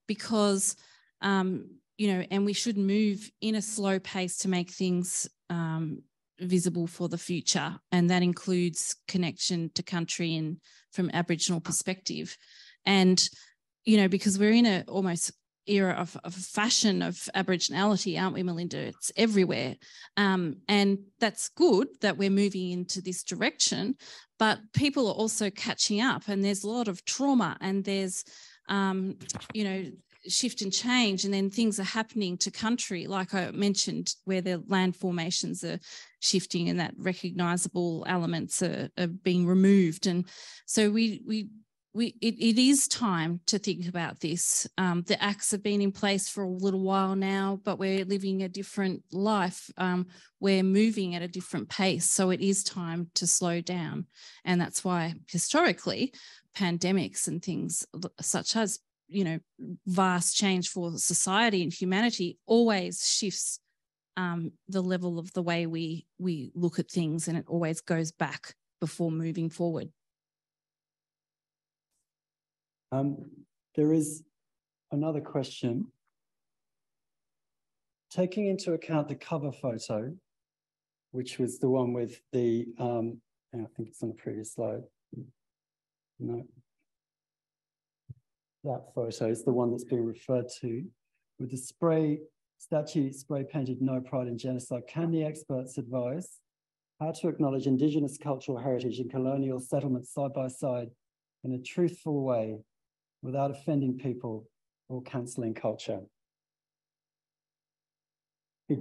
because, um, you know, and we should move in a slow pace to make things um, visible for the future. And that includes connection to country and from Aboriginal perspective. And, you know, because we're in a almost era of, of fashion of Aboriginality, aren't we, Melinda? It's everywhere. Um, and that's good that we're moving into this direction, but people are also catching up and there's a lot of trauma and there's, um, you know, shift and change and then things are happening to country like i mentioned where the land formations are shifting and that recognizable elements are, are being removed and so we we we, it, it is time to think about this. Um, the acts have been in place for a little while now, but we're living a different life. Um, we're moving at a different pace. So it is time to slow down. And that's why historically, pandemics and things such as, you know, vast change for society and humanity always shifts um, the level of the way we, we look at things and it always goes back before moving forward. Um, there is another question. Taking into account the cover photo, which was the one with the, um, I think it's on the previous slide. No. That photo is the one that's being referred to with the spray statue spray painted no pride in genocide. Can the experts advise how to acknowledge Indigenous cultural heritage and colonial settlements side by side in a truthful way without offending people or cancelling culture. If,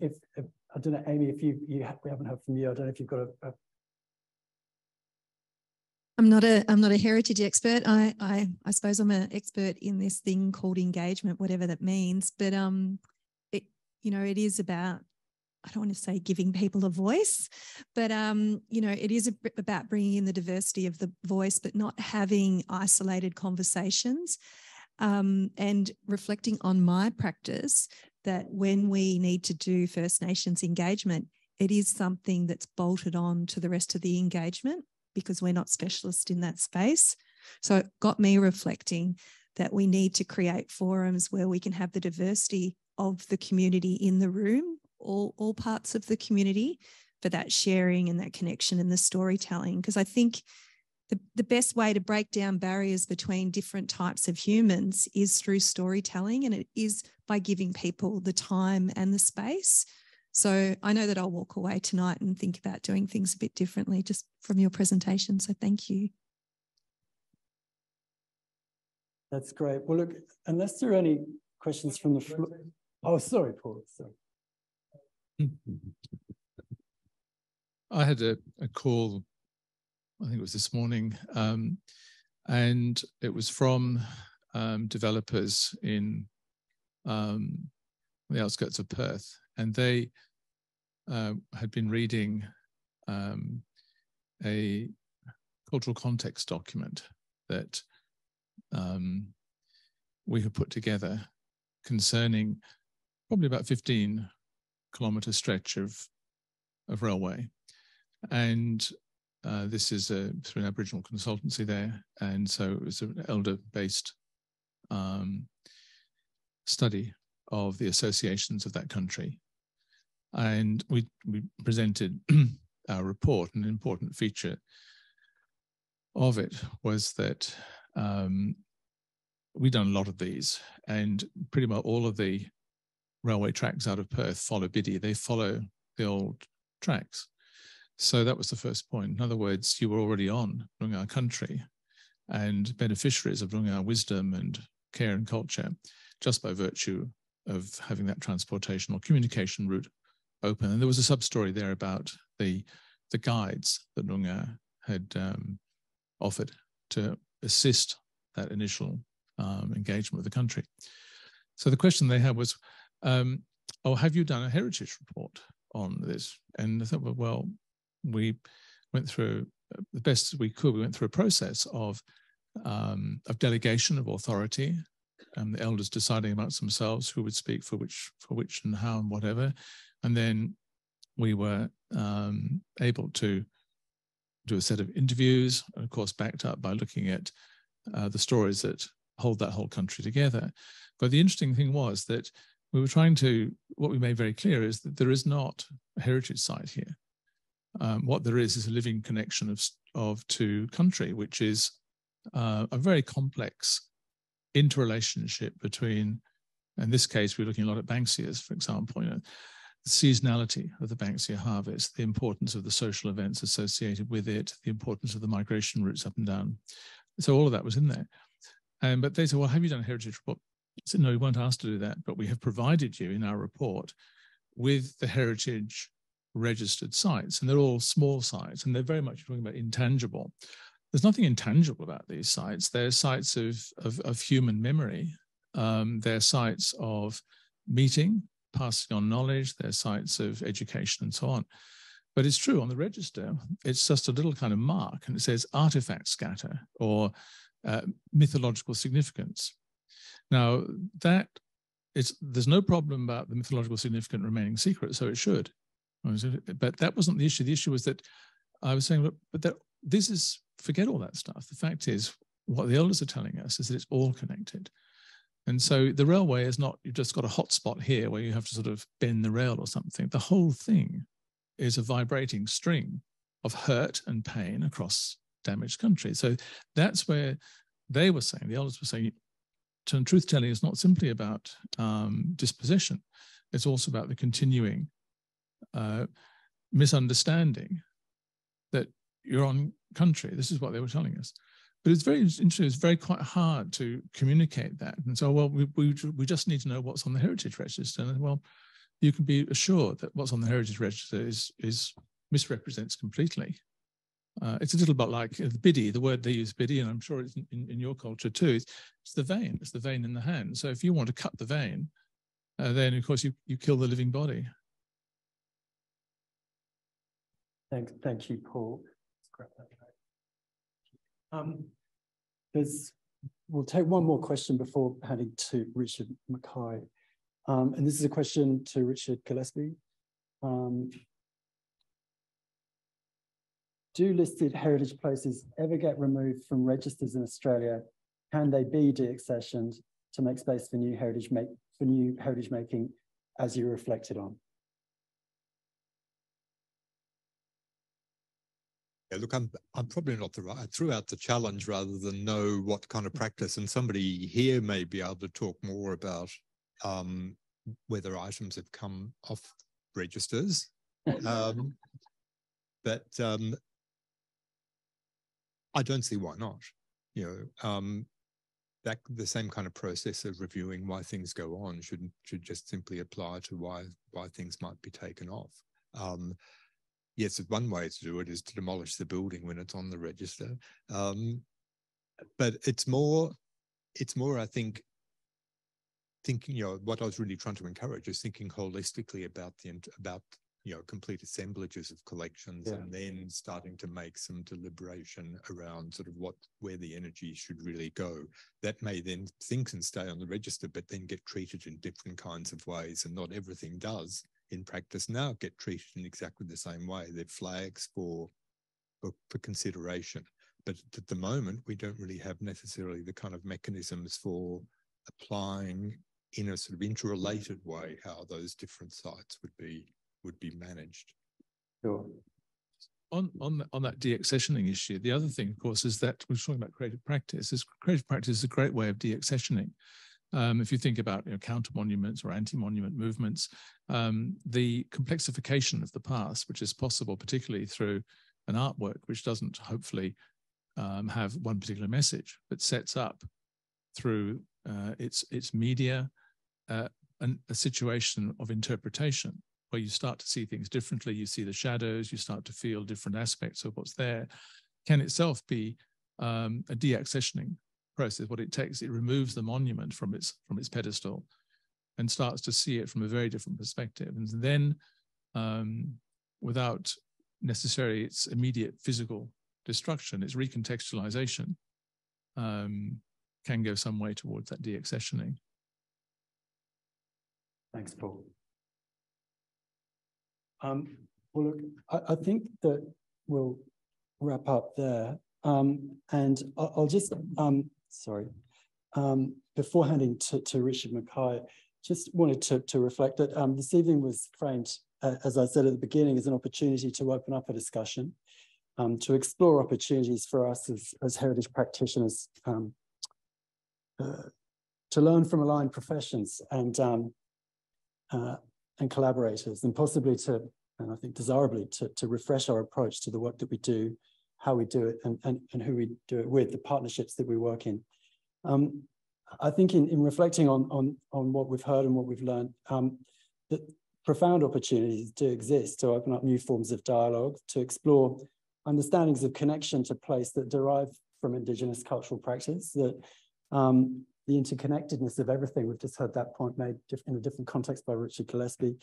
if, if, I don't know, Amy, if you, you we haven't heard from you, I don't know if you've got a, a I'm not a I'm not a heritage expert. I I I suppose I'm an expert in this thing called engagement, whatever that means. But um, it you know it is about I don't want to say giving people a voice, but um, you know, it is about bringing in the diversity of the voice, but not having isolated conversations, um, and reflecting on my practice that when we need to do First Nations engagement, it is something that's bolted on to the rest of the engagement because we're not specialists in that space. So it got me reflecting that we need to create forums where we can have the diversity of the community in the room all, all parts of the community for that sharing and that connection and the storytelling. Because I think the, the best way to break down barriers between different types of humans is through storytelling, and it is by giving people the time and the space. So I know that I'll walk away tonight and think about doing things a bit differently just from your presentation. So thank you. That's great. Well, look, unless there are any questions from the floor. Oh, sorry, Paul. Sorry. I had a, a, call, I think it was this morning, um, and it was from um, developers in um, the outskirts of Perth, and they uh, had been reading um, a cultural context document that um, we had put together concerning probably about 15 kilometre stretch of of railway, and uh, this is a through an Aboriginal consultancy there, and so it was an elder based um, study of the associations of that country. And we, we presented *clears throat* our report. An important feature of it was that um, we've done a lot of these, and pretty much all of the railway tracks out of Perth follow Biddy. They follow the old tracks. So that was the first point. In other words, you were already on Noongar country and beneficiaries of Noongar wisdom and care and culture just by virtue of having that transportation or communication route open. And there was a sub story there about the the guides that Noongar had um, offered to assist that initial um, engagement with the country. So the question they had was, um, "Oh, have you done a heritage report on this?" And I thought, well, we went through the best we could. We went through a process of um, of delegation of authority, and the elders deciding amongst themselves who would speak for which, for which, and how, and whatever, and then we were um, able to do a set of interviews, and of course, backed up by looking at uh, the stories that hold that whole country together. But the interesting thing was that we were trying to, what we made very clear is that there is not a heritage site here. Um, what there is is a living connection of, of to country, which is uh, a very complex interrelationship between, in this case, we're looking a lot at Banksias, for example, you know, the seasonality of the Banksia harvest, the importance of the social events associated with it, the importance of the migration routes up and down. So all of that was in there. Um, but they said, well, have you done a heritage report? Said, no, we weren't asked to do that, but we have provided you in our report with the heritage registered sites, and they're all small sites, and they're very much talking about intangible there's nothing intangible about these sites. They're sites of, of, of human memory. Um, they're sites of meeting, passing on knowledge. They're sites of education and so on. But it's true on the register, it's just a little kind of mark and it says artifact scatter or uh, mythological significance. Now, that is, there's no problem about the mythological significant remaining secret, so it should. But that wasn't the issue. The issue was that I was saying, look, but that, this is forget all that stuff. The fact is, what the elders are telling us is that it's all connected. And so the railway is not, you've just got a hotspot here where you have to sort of bend the rail or something. The whole thing is a vibrating string of hurt and pain across damaged country. So that's where they were saying, the elders were saying, truth telling is not simply about um, disposition, it's also about the continuing uh, misunderstanding that you're on country. This is what they were telling us. But it's very interesting. It's very quite hard to communicate that. And so, well, we, we, we just need to know what's on the heritage register. And well, you can be assured that what's on the heritage register is, is misrepresents completely. Uh, it's a little bit like the biddy, the word they use biddy, and I'm sure it's in, in, in, your culture too. It's, it's the vein, it's the vein in the hand. So if you want to cut the vein, uh, then of course you, you kill the living body. Thank, thank you, Paul. Um, there's, we'll take one more question before handing to Richard Mackay. Um, and this is a question to Richard Gillespie. Um, do listed heritage places ever get removed from registers in Australia? Can they be deaccessioned to make space for new heritage make for new heritage making as you reflected on? Yeah, look, I'm I'm probably not the right. I threw out the challenge rather than know what kind of practice, and somebody here may be able to talk more about um, whether items have come off registers. *laughs* um, but um, I don't see why not. You know, um, that the same kind of process of reviewing why things go on should should just simply apply to why why things might be taken off. Um, yes, one way to do it is to demolish the building when it's on the register. Um, but it's more, it's more, I think, thinking, you know, what I was really trying to encourage is thinking holistically about the, about, you know, complete assemblages of collections yeah. and then starting to make some deliberation around sort of what, where the energy should really go. That may then think and stay on the register, but then get treated in different kinds of ways and not everything does in practice now get treated in exactly the same way. They're flags for, for, for consideration. But at the moment, we don't really have necessarily the kind of mechanisms for applying in a sort of interrelated way how those different sites would be would be managed. Sure. On, on, on that deaccessioning issue, the other thing, of course, is that we're talking about creative practice. Is creative practice is a great way of deaccessioning. Um, if you think about you know, counter monuments or anti monument movements, um, the complexification of the past, which is possible, particularly through an artwork which doesn't hopefully um, have one particular message, but sets up through uh, its its media uh, an, a situation of interpretation where you start to see things differently. You see the shadows, you start to feel different aspects of what's there. Can itself be um, a deaccessioning process. What it takes, it removes the monument from its from its pedestal and starts to see it from a very different perspective. And then, um, without necessarily its immediate physical destruction, its recontextualization um, can go some way towards that deaccessioning. Thanks, Paul. Um, well, look, I, I, think that we'll wrap up there. Um, and I'll, I'll just, um, sorry, um, before handing to, to Richard Mackay, just wanted to, to reflect that um, this evening was framed, uh, as I said at the beginning, as an opportunity to open up a discussion, um, to explore opportunities for us as, as heritage practitioners uh, to learn from aligned professions and um, uh, and collaborators, and possibly to, and I think desirably, to, to refresh our approach to the work that we do, how we do it, and, and, and who we do it with, the partnerships that we work in. Um, I think in, in reflecting on, on, on what we've heard and what we've learned, um, that profound opportunities do exist to open up new forms of dialogue, to explore understandings of connection to place that derive from Indigenous cultural practice, that um, the interconnectedness of everything. We've just heard that point made in a different context by Richard Gillespie.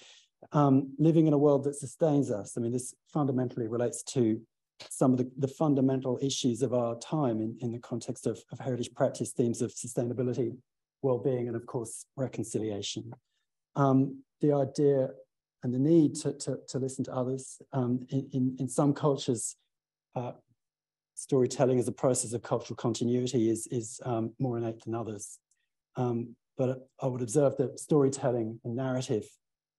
Um, living in a world that sustains us. I mean, this fundamentally relates to some of the, the fundamental issues of our time in, in the context of, of heritage practice, themes of sustainability, well-being, and of course, reconciliation. Um, the idea and the need to, to, to listen to others. Um, in, in, in, some cultures, uh, storytelling as a process of cultural continuity is, is um, more innate than others. Um, but I would observe that storytelling and narrative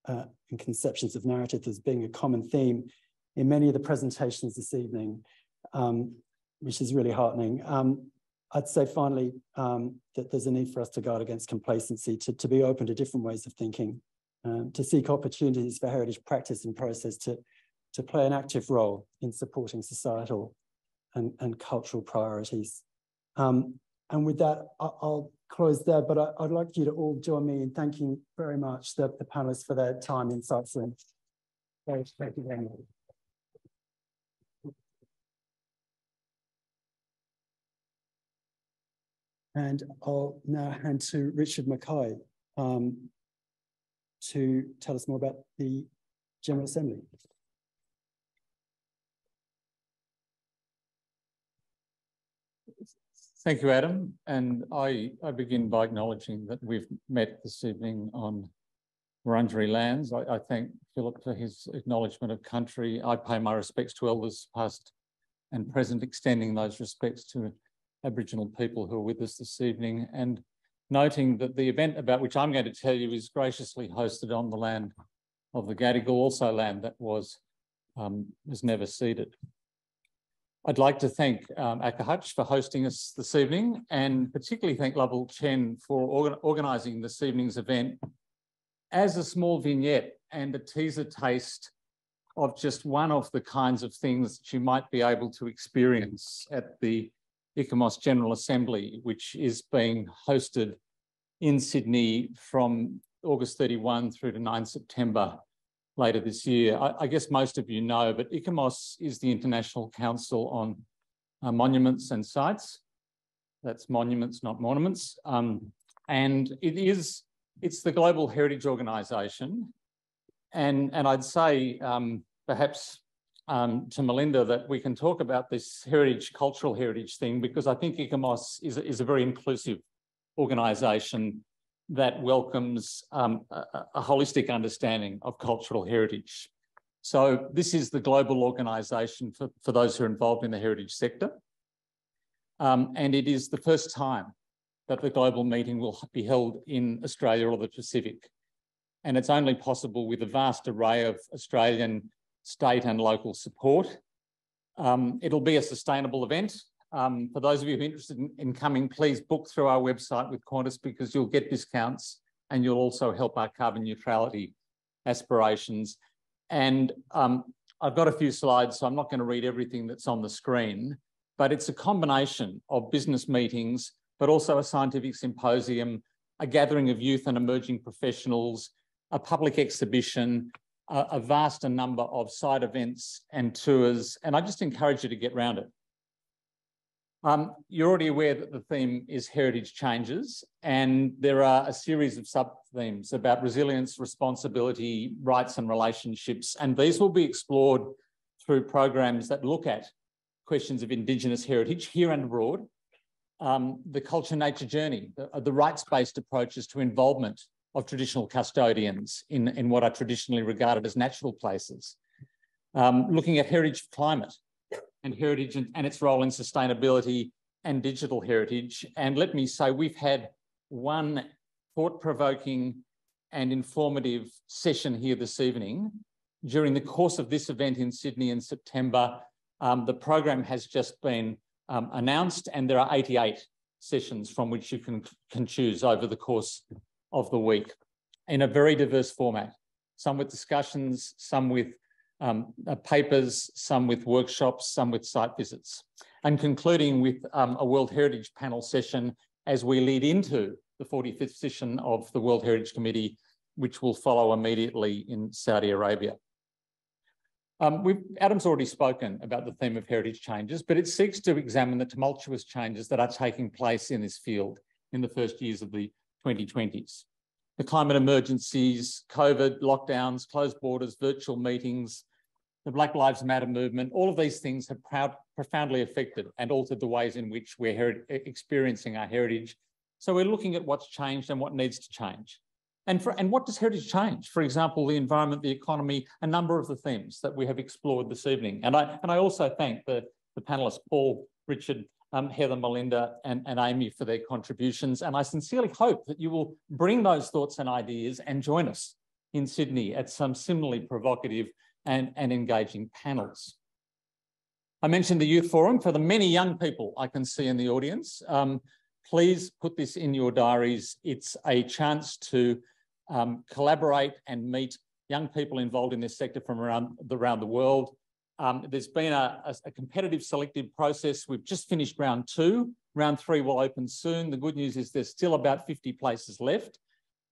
uh, and conceptions of narrative as being a common theme in many of the presentations this evening, um, which is really heartening. Um, I'd say finally um, that there's a need for us to guard against complacency, to, to be open to different ways of thinking, um, to seek opportunities for heritage practice and process to, to play an active role in supporting societal and, and cultural priorities. Um, and with that, I'll close there, but I, would like you to all join me in thanking very much the, the panelists for their time, insights, and thank you very. And I'll now hand to Richard Mackay um, to tell us more about the General Assembly. Thank you, Adam. And I, I begin by acknowledging that we've met this evening on Wurundjeri lands. I, I, thank Philip for his acknowledgement of country. I pay my respects to elders past and present, extending those respects to Aboriginal people who are with us this evening and noting that the event about which I'm going to tell you is graciously hosted on the land of the Gadigal, also land that was, um, was never ceded. I'd like to thank um, ACAHUCH for hosting us this evening and particularly thank Lovell Chen for organ organising this evening's event as a small vignette and a teaser taste of just one of the kinds of things that you might be able to experience at the ICOMOS General Assembly, which is being hosted in Sydney from August 31 through to 9 September later this year. I, I, guess most of you know, but ICOMOS is the International Council on uh, Monuments and Sites. That's monuments, not monuments. Um, and it is, it's the global heritage organisation. And, and I'd say um, perhaps um, to Melinda that we can talk about this heritage, cultural heritage thing, because I think ICOMOS is, is a very inclusive organisation that welcomes um, a, a, holistic understanding of cultural heritage. So this is the global organisation for, for those who are involved in the heritage sector. Um, and it is the first time that the global meeting will be held in Australia or the Pacific. And it's only possible with a vast array of Australian state and local support. Um, it'll be a sustainable event. Um, for those of you who are interested in, in, coming, please book through our website with Qantas because you'll get discounts and you'll also help our carbon neutrality aspirations. And um, I've got a few slides, so I'm not going to read everything that's on the screen, but it's a combination of business meetings, but also a scientific symposium, a gathering of youth and emerging professionals, a public exhibition, a, a vast number of side events and tours, and I just encourage you to get around it. Um, you're already aware that the theme is heritage changes, and there are a series of sub-themes about resilience, responsibility, rights and relationships, and these will be explored through programs that look at questions of Indigenous heritage here and abroad, um, the culture nature journey, the, the rights-based approaches to involvement of traditional custodians in, in what are traditionally regarded as natural places, um, looking at heritage climate, and heritage and, and its role in sustainability and digital heritage. And let me say, we've had one thought-provoking and informative session here this evening. During the course of this event in Sydney in September, um, the program has just been um, announced and there are 88 sessions from which you can, can choose over the course of the week in a very diverse format, some with discussions, some with um, uh, papers, some with workshops, some with site visits, and concluding with um, a World Heritage panel session as we lead into the 45th session of the World Heritage Committee, which will follow immediately in Saudi Arabia. Um, Adam's already spoken about the theme of heritage changes, but it seeks to examine the tumultuous changes that are taking place in this field in the first years of the 2020s. The climate emergencies, COVID, lockdowns, closed borders, virtual meetings, the Black Lives Matter movement, all of these things have proud, profoundly affected and altered the ways in which we're experiencing our heritage. So we're looking at what's changed and what needs to change. And, for, and what does heritage change? For example, the environment, the economy, a number of the themes that we have explored this evening. And I, and I also thank the, the panelists, Paul, Richard, um, Heather, Melinda, and, and Amy for their contributions. And I sincerely hope that you will bring those thoughts and ideas and join us in Sydney at some similarly provocative and, and engaging panels. I mentioned the Youth Forum. For the many young people I can see in the audience, um, please put this in your diaries. It's a chance to um, collaborate and meet young people involved in this sector from around the, around the world. Um, there's been a, a, a, competitive selective process. We've just finished round two. Round three will open soon. The good news is there's still about 50 places left.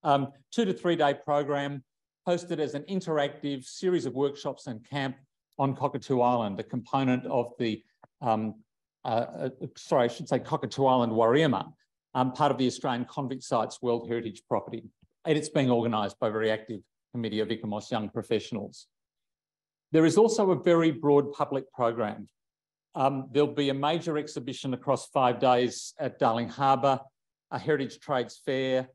Um, two to three day program hosted as an interactive series of workshops and camp on Cockatoo Island, a component of the, um, uh, uh, sorry, I should say Cockatoo Island Wareamah, um, part of the Australian Convict Sites World Heritage Property. And it's being organised by a very active committee of ICOMOS young professionals. There is also a very broad public program. Um, there'll be a major exhibition across five days at Darling Harbour, a Heritage Trades Fair,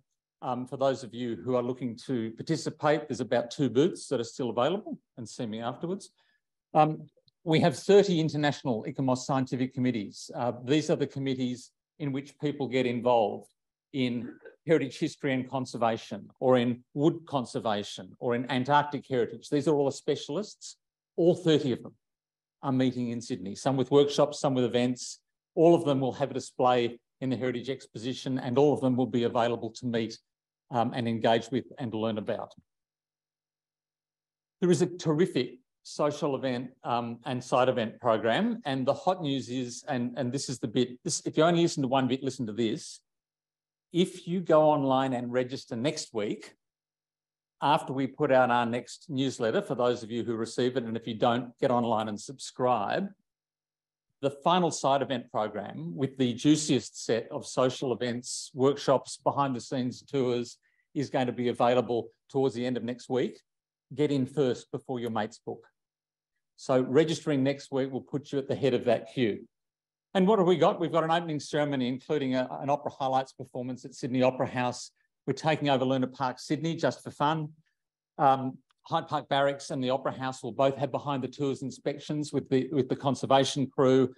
um, for those of you who are looking to participate, there's about two booths that are still available and see me afterwards. Um, we have 30 international ICOMOS scientific committees. Uh, these are the committees in which people get involved in heritage history and conservation, or in wood conservation, or in Antarctic heritage. These are all specialists. All 30 of them are meeting in Sydney, some with workshops, some with events. All of them will have a display in the Heritage Exposition, and all of them will be available to meet um, and engage with and learn about. There is a terrific social event um, and side event program. And the hot news is, and, and this is the bit, this, if you only listen to one bit, listen to this. If you go online and register next week, after we put out our next newsletter, for those of you who receive it, and if you don't, get online and subscribe, the final side event program with the juiciest set of social events, workshops, behind the scenes tours is going to be available towards the end of next week. Get in first before your mates book. So registering next week will put you at the head of that queue. And what have we got? We've got an opening ceremony, including a, an opera highlights performance at Sydney Opera House. We're taking over Luna Park, Sydney, just for fun. Um, Hyde Park Barracks and the Opera House will both have behind the tours inspections with the, with the conservation crew.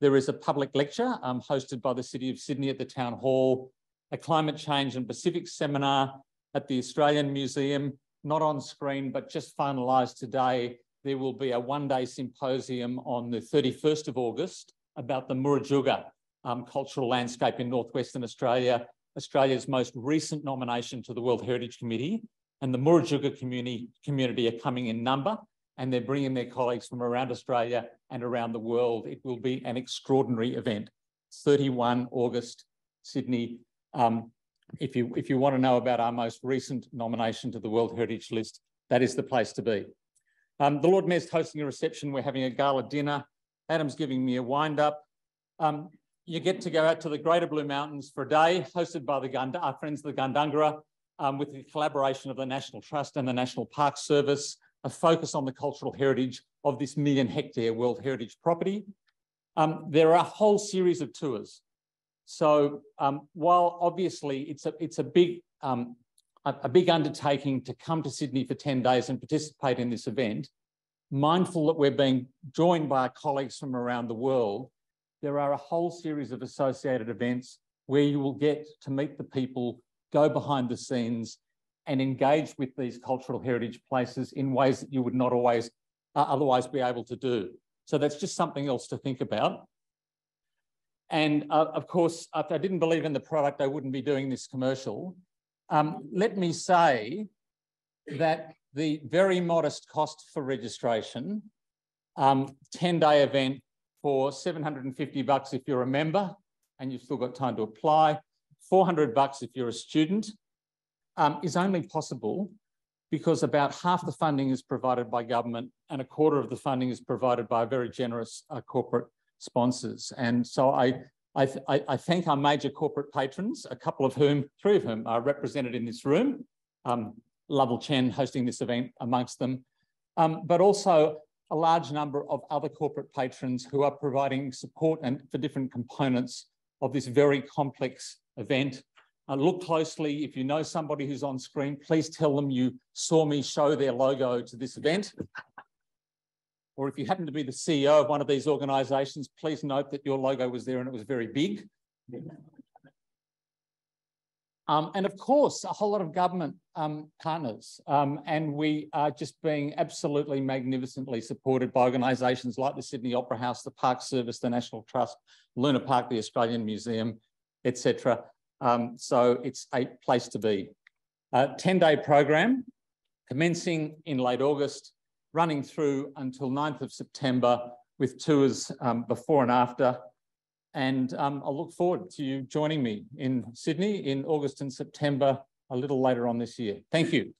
There is a public lecture um, hosted by the City of Sydney at the Town Hall. A climate change and Pacific seminar at the Australian Museum, not on screen, but just finalised today. There will be a one-day symposium on the 31st of August about the Murujuga um, cultural landscape in northwestern Australia, Australia's most recent nomination to the World Heritage Committee. And the Murujuga community, community are coming in number and they're bringing their colleagues from around Australia and around the world. It will be an extraordinary event. 31 August, Sydney. Um, if you if you want to know about our most recent nomination to the World Heritage List, that is the place to be. Um, the Lord Mayor's hosting a reception. We're having a gala dinner. Adam's giving me a wind up. Um, you get to go out to the Greater Blue Mountains for a day, hosted by the Gund our friends the Gundungurra, um, with the collaboration of the National Trust and the National Park Service, a focus on the cultural heritage of this million hectare World Heritage property. Um, there are a whole series of tours. So um, while obviously it's a, it's a big um, a, a big undertaking to come to Sydney for 10 days and participate in this event, mindful that we're being joined by our colleagues from around the world, there are a whole series of associated events where you will get to meet the people, go behind the scenes, and engage with these cultural heritage places in ways that you would not always uh, otherwise be able to do. So that's just something else to think about. And uh, of course, if I didn't believe in the product, I wouldn't be doing this commercial. Um, let me say that the very modest cost for registration, 10-day um, event for 750 bucks if you're a member and you've still got time to apply, 400 bucks if you're a student, um, is only possible because about half the funding is provided by government and a quarter of the funding is provided by a very generous uh, corporate sponsors. And so I, I, I, thank our major corporate patrons, a couple of whom, three of whom are represented in this room, um, Lovell Chen hosting this event amongst them, um, but also a large number of other corporate patrons who are providing support and for different components of this very complex event. Uh, look closely. If you know somebody who's on screen, please tell them you saw me show their logo to this event. Or if you happen to be the CEO of one of these organisations, please note that your logo was there and it was very big. Um, and of course, a whole lot of government um, partners. Um, and we are just being absolutely magnificently supported by organisations like the Sydney Opera House, the Park Service, the National Trust, Luna Park, the Australian Museum, etc. Um, so it's a place to be. 10-day program commencing in late August, running through until 9th of September with tours um, before and after and um, I'll look forward to you joining me in Sydney in August and September a little later on this year. Thank you.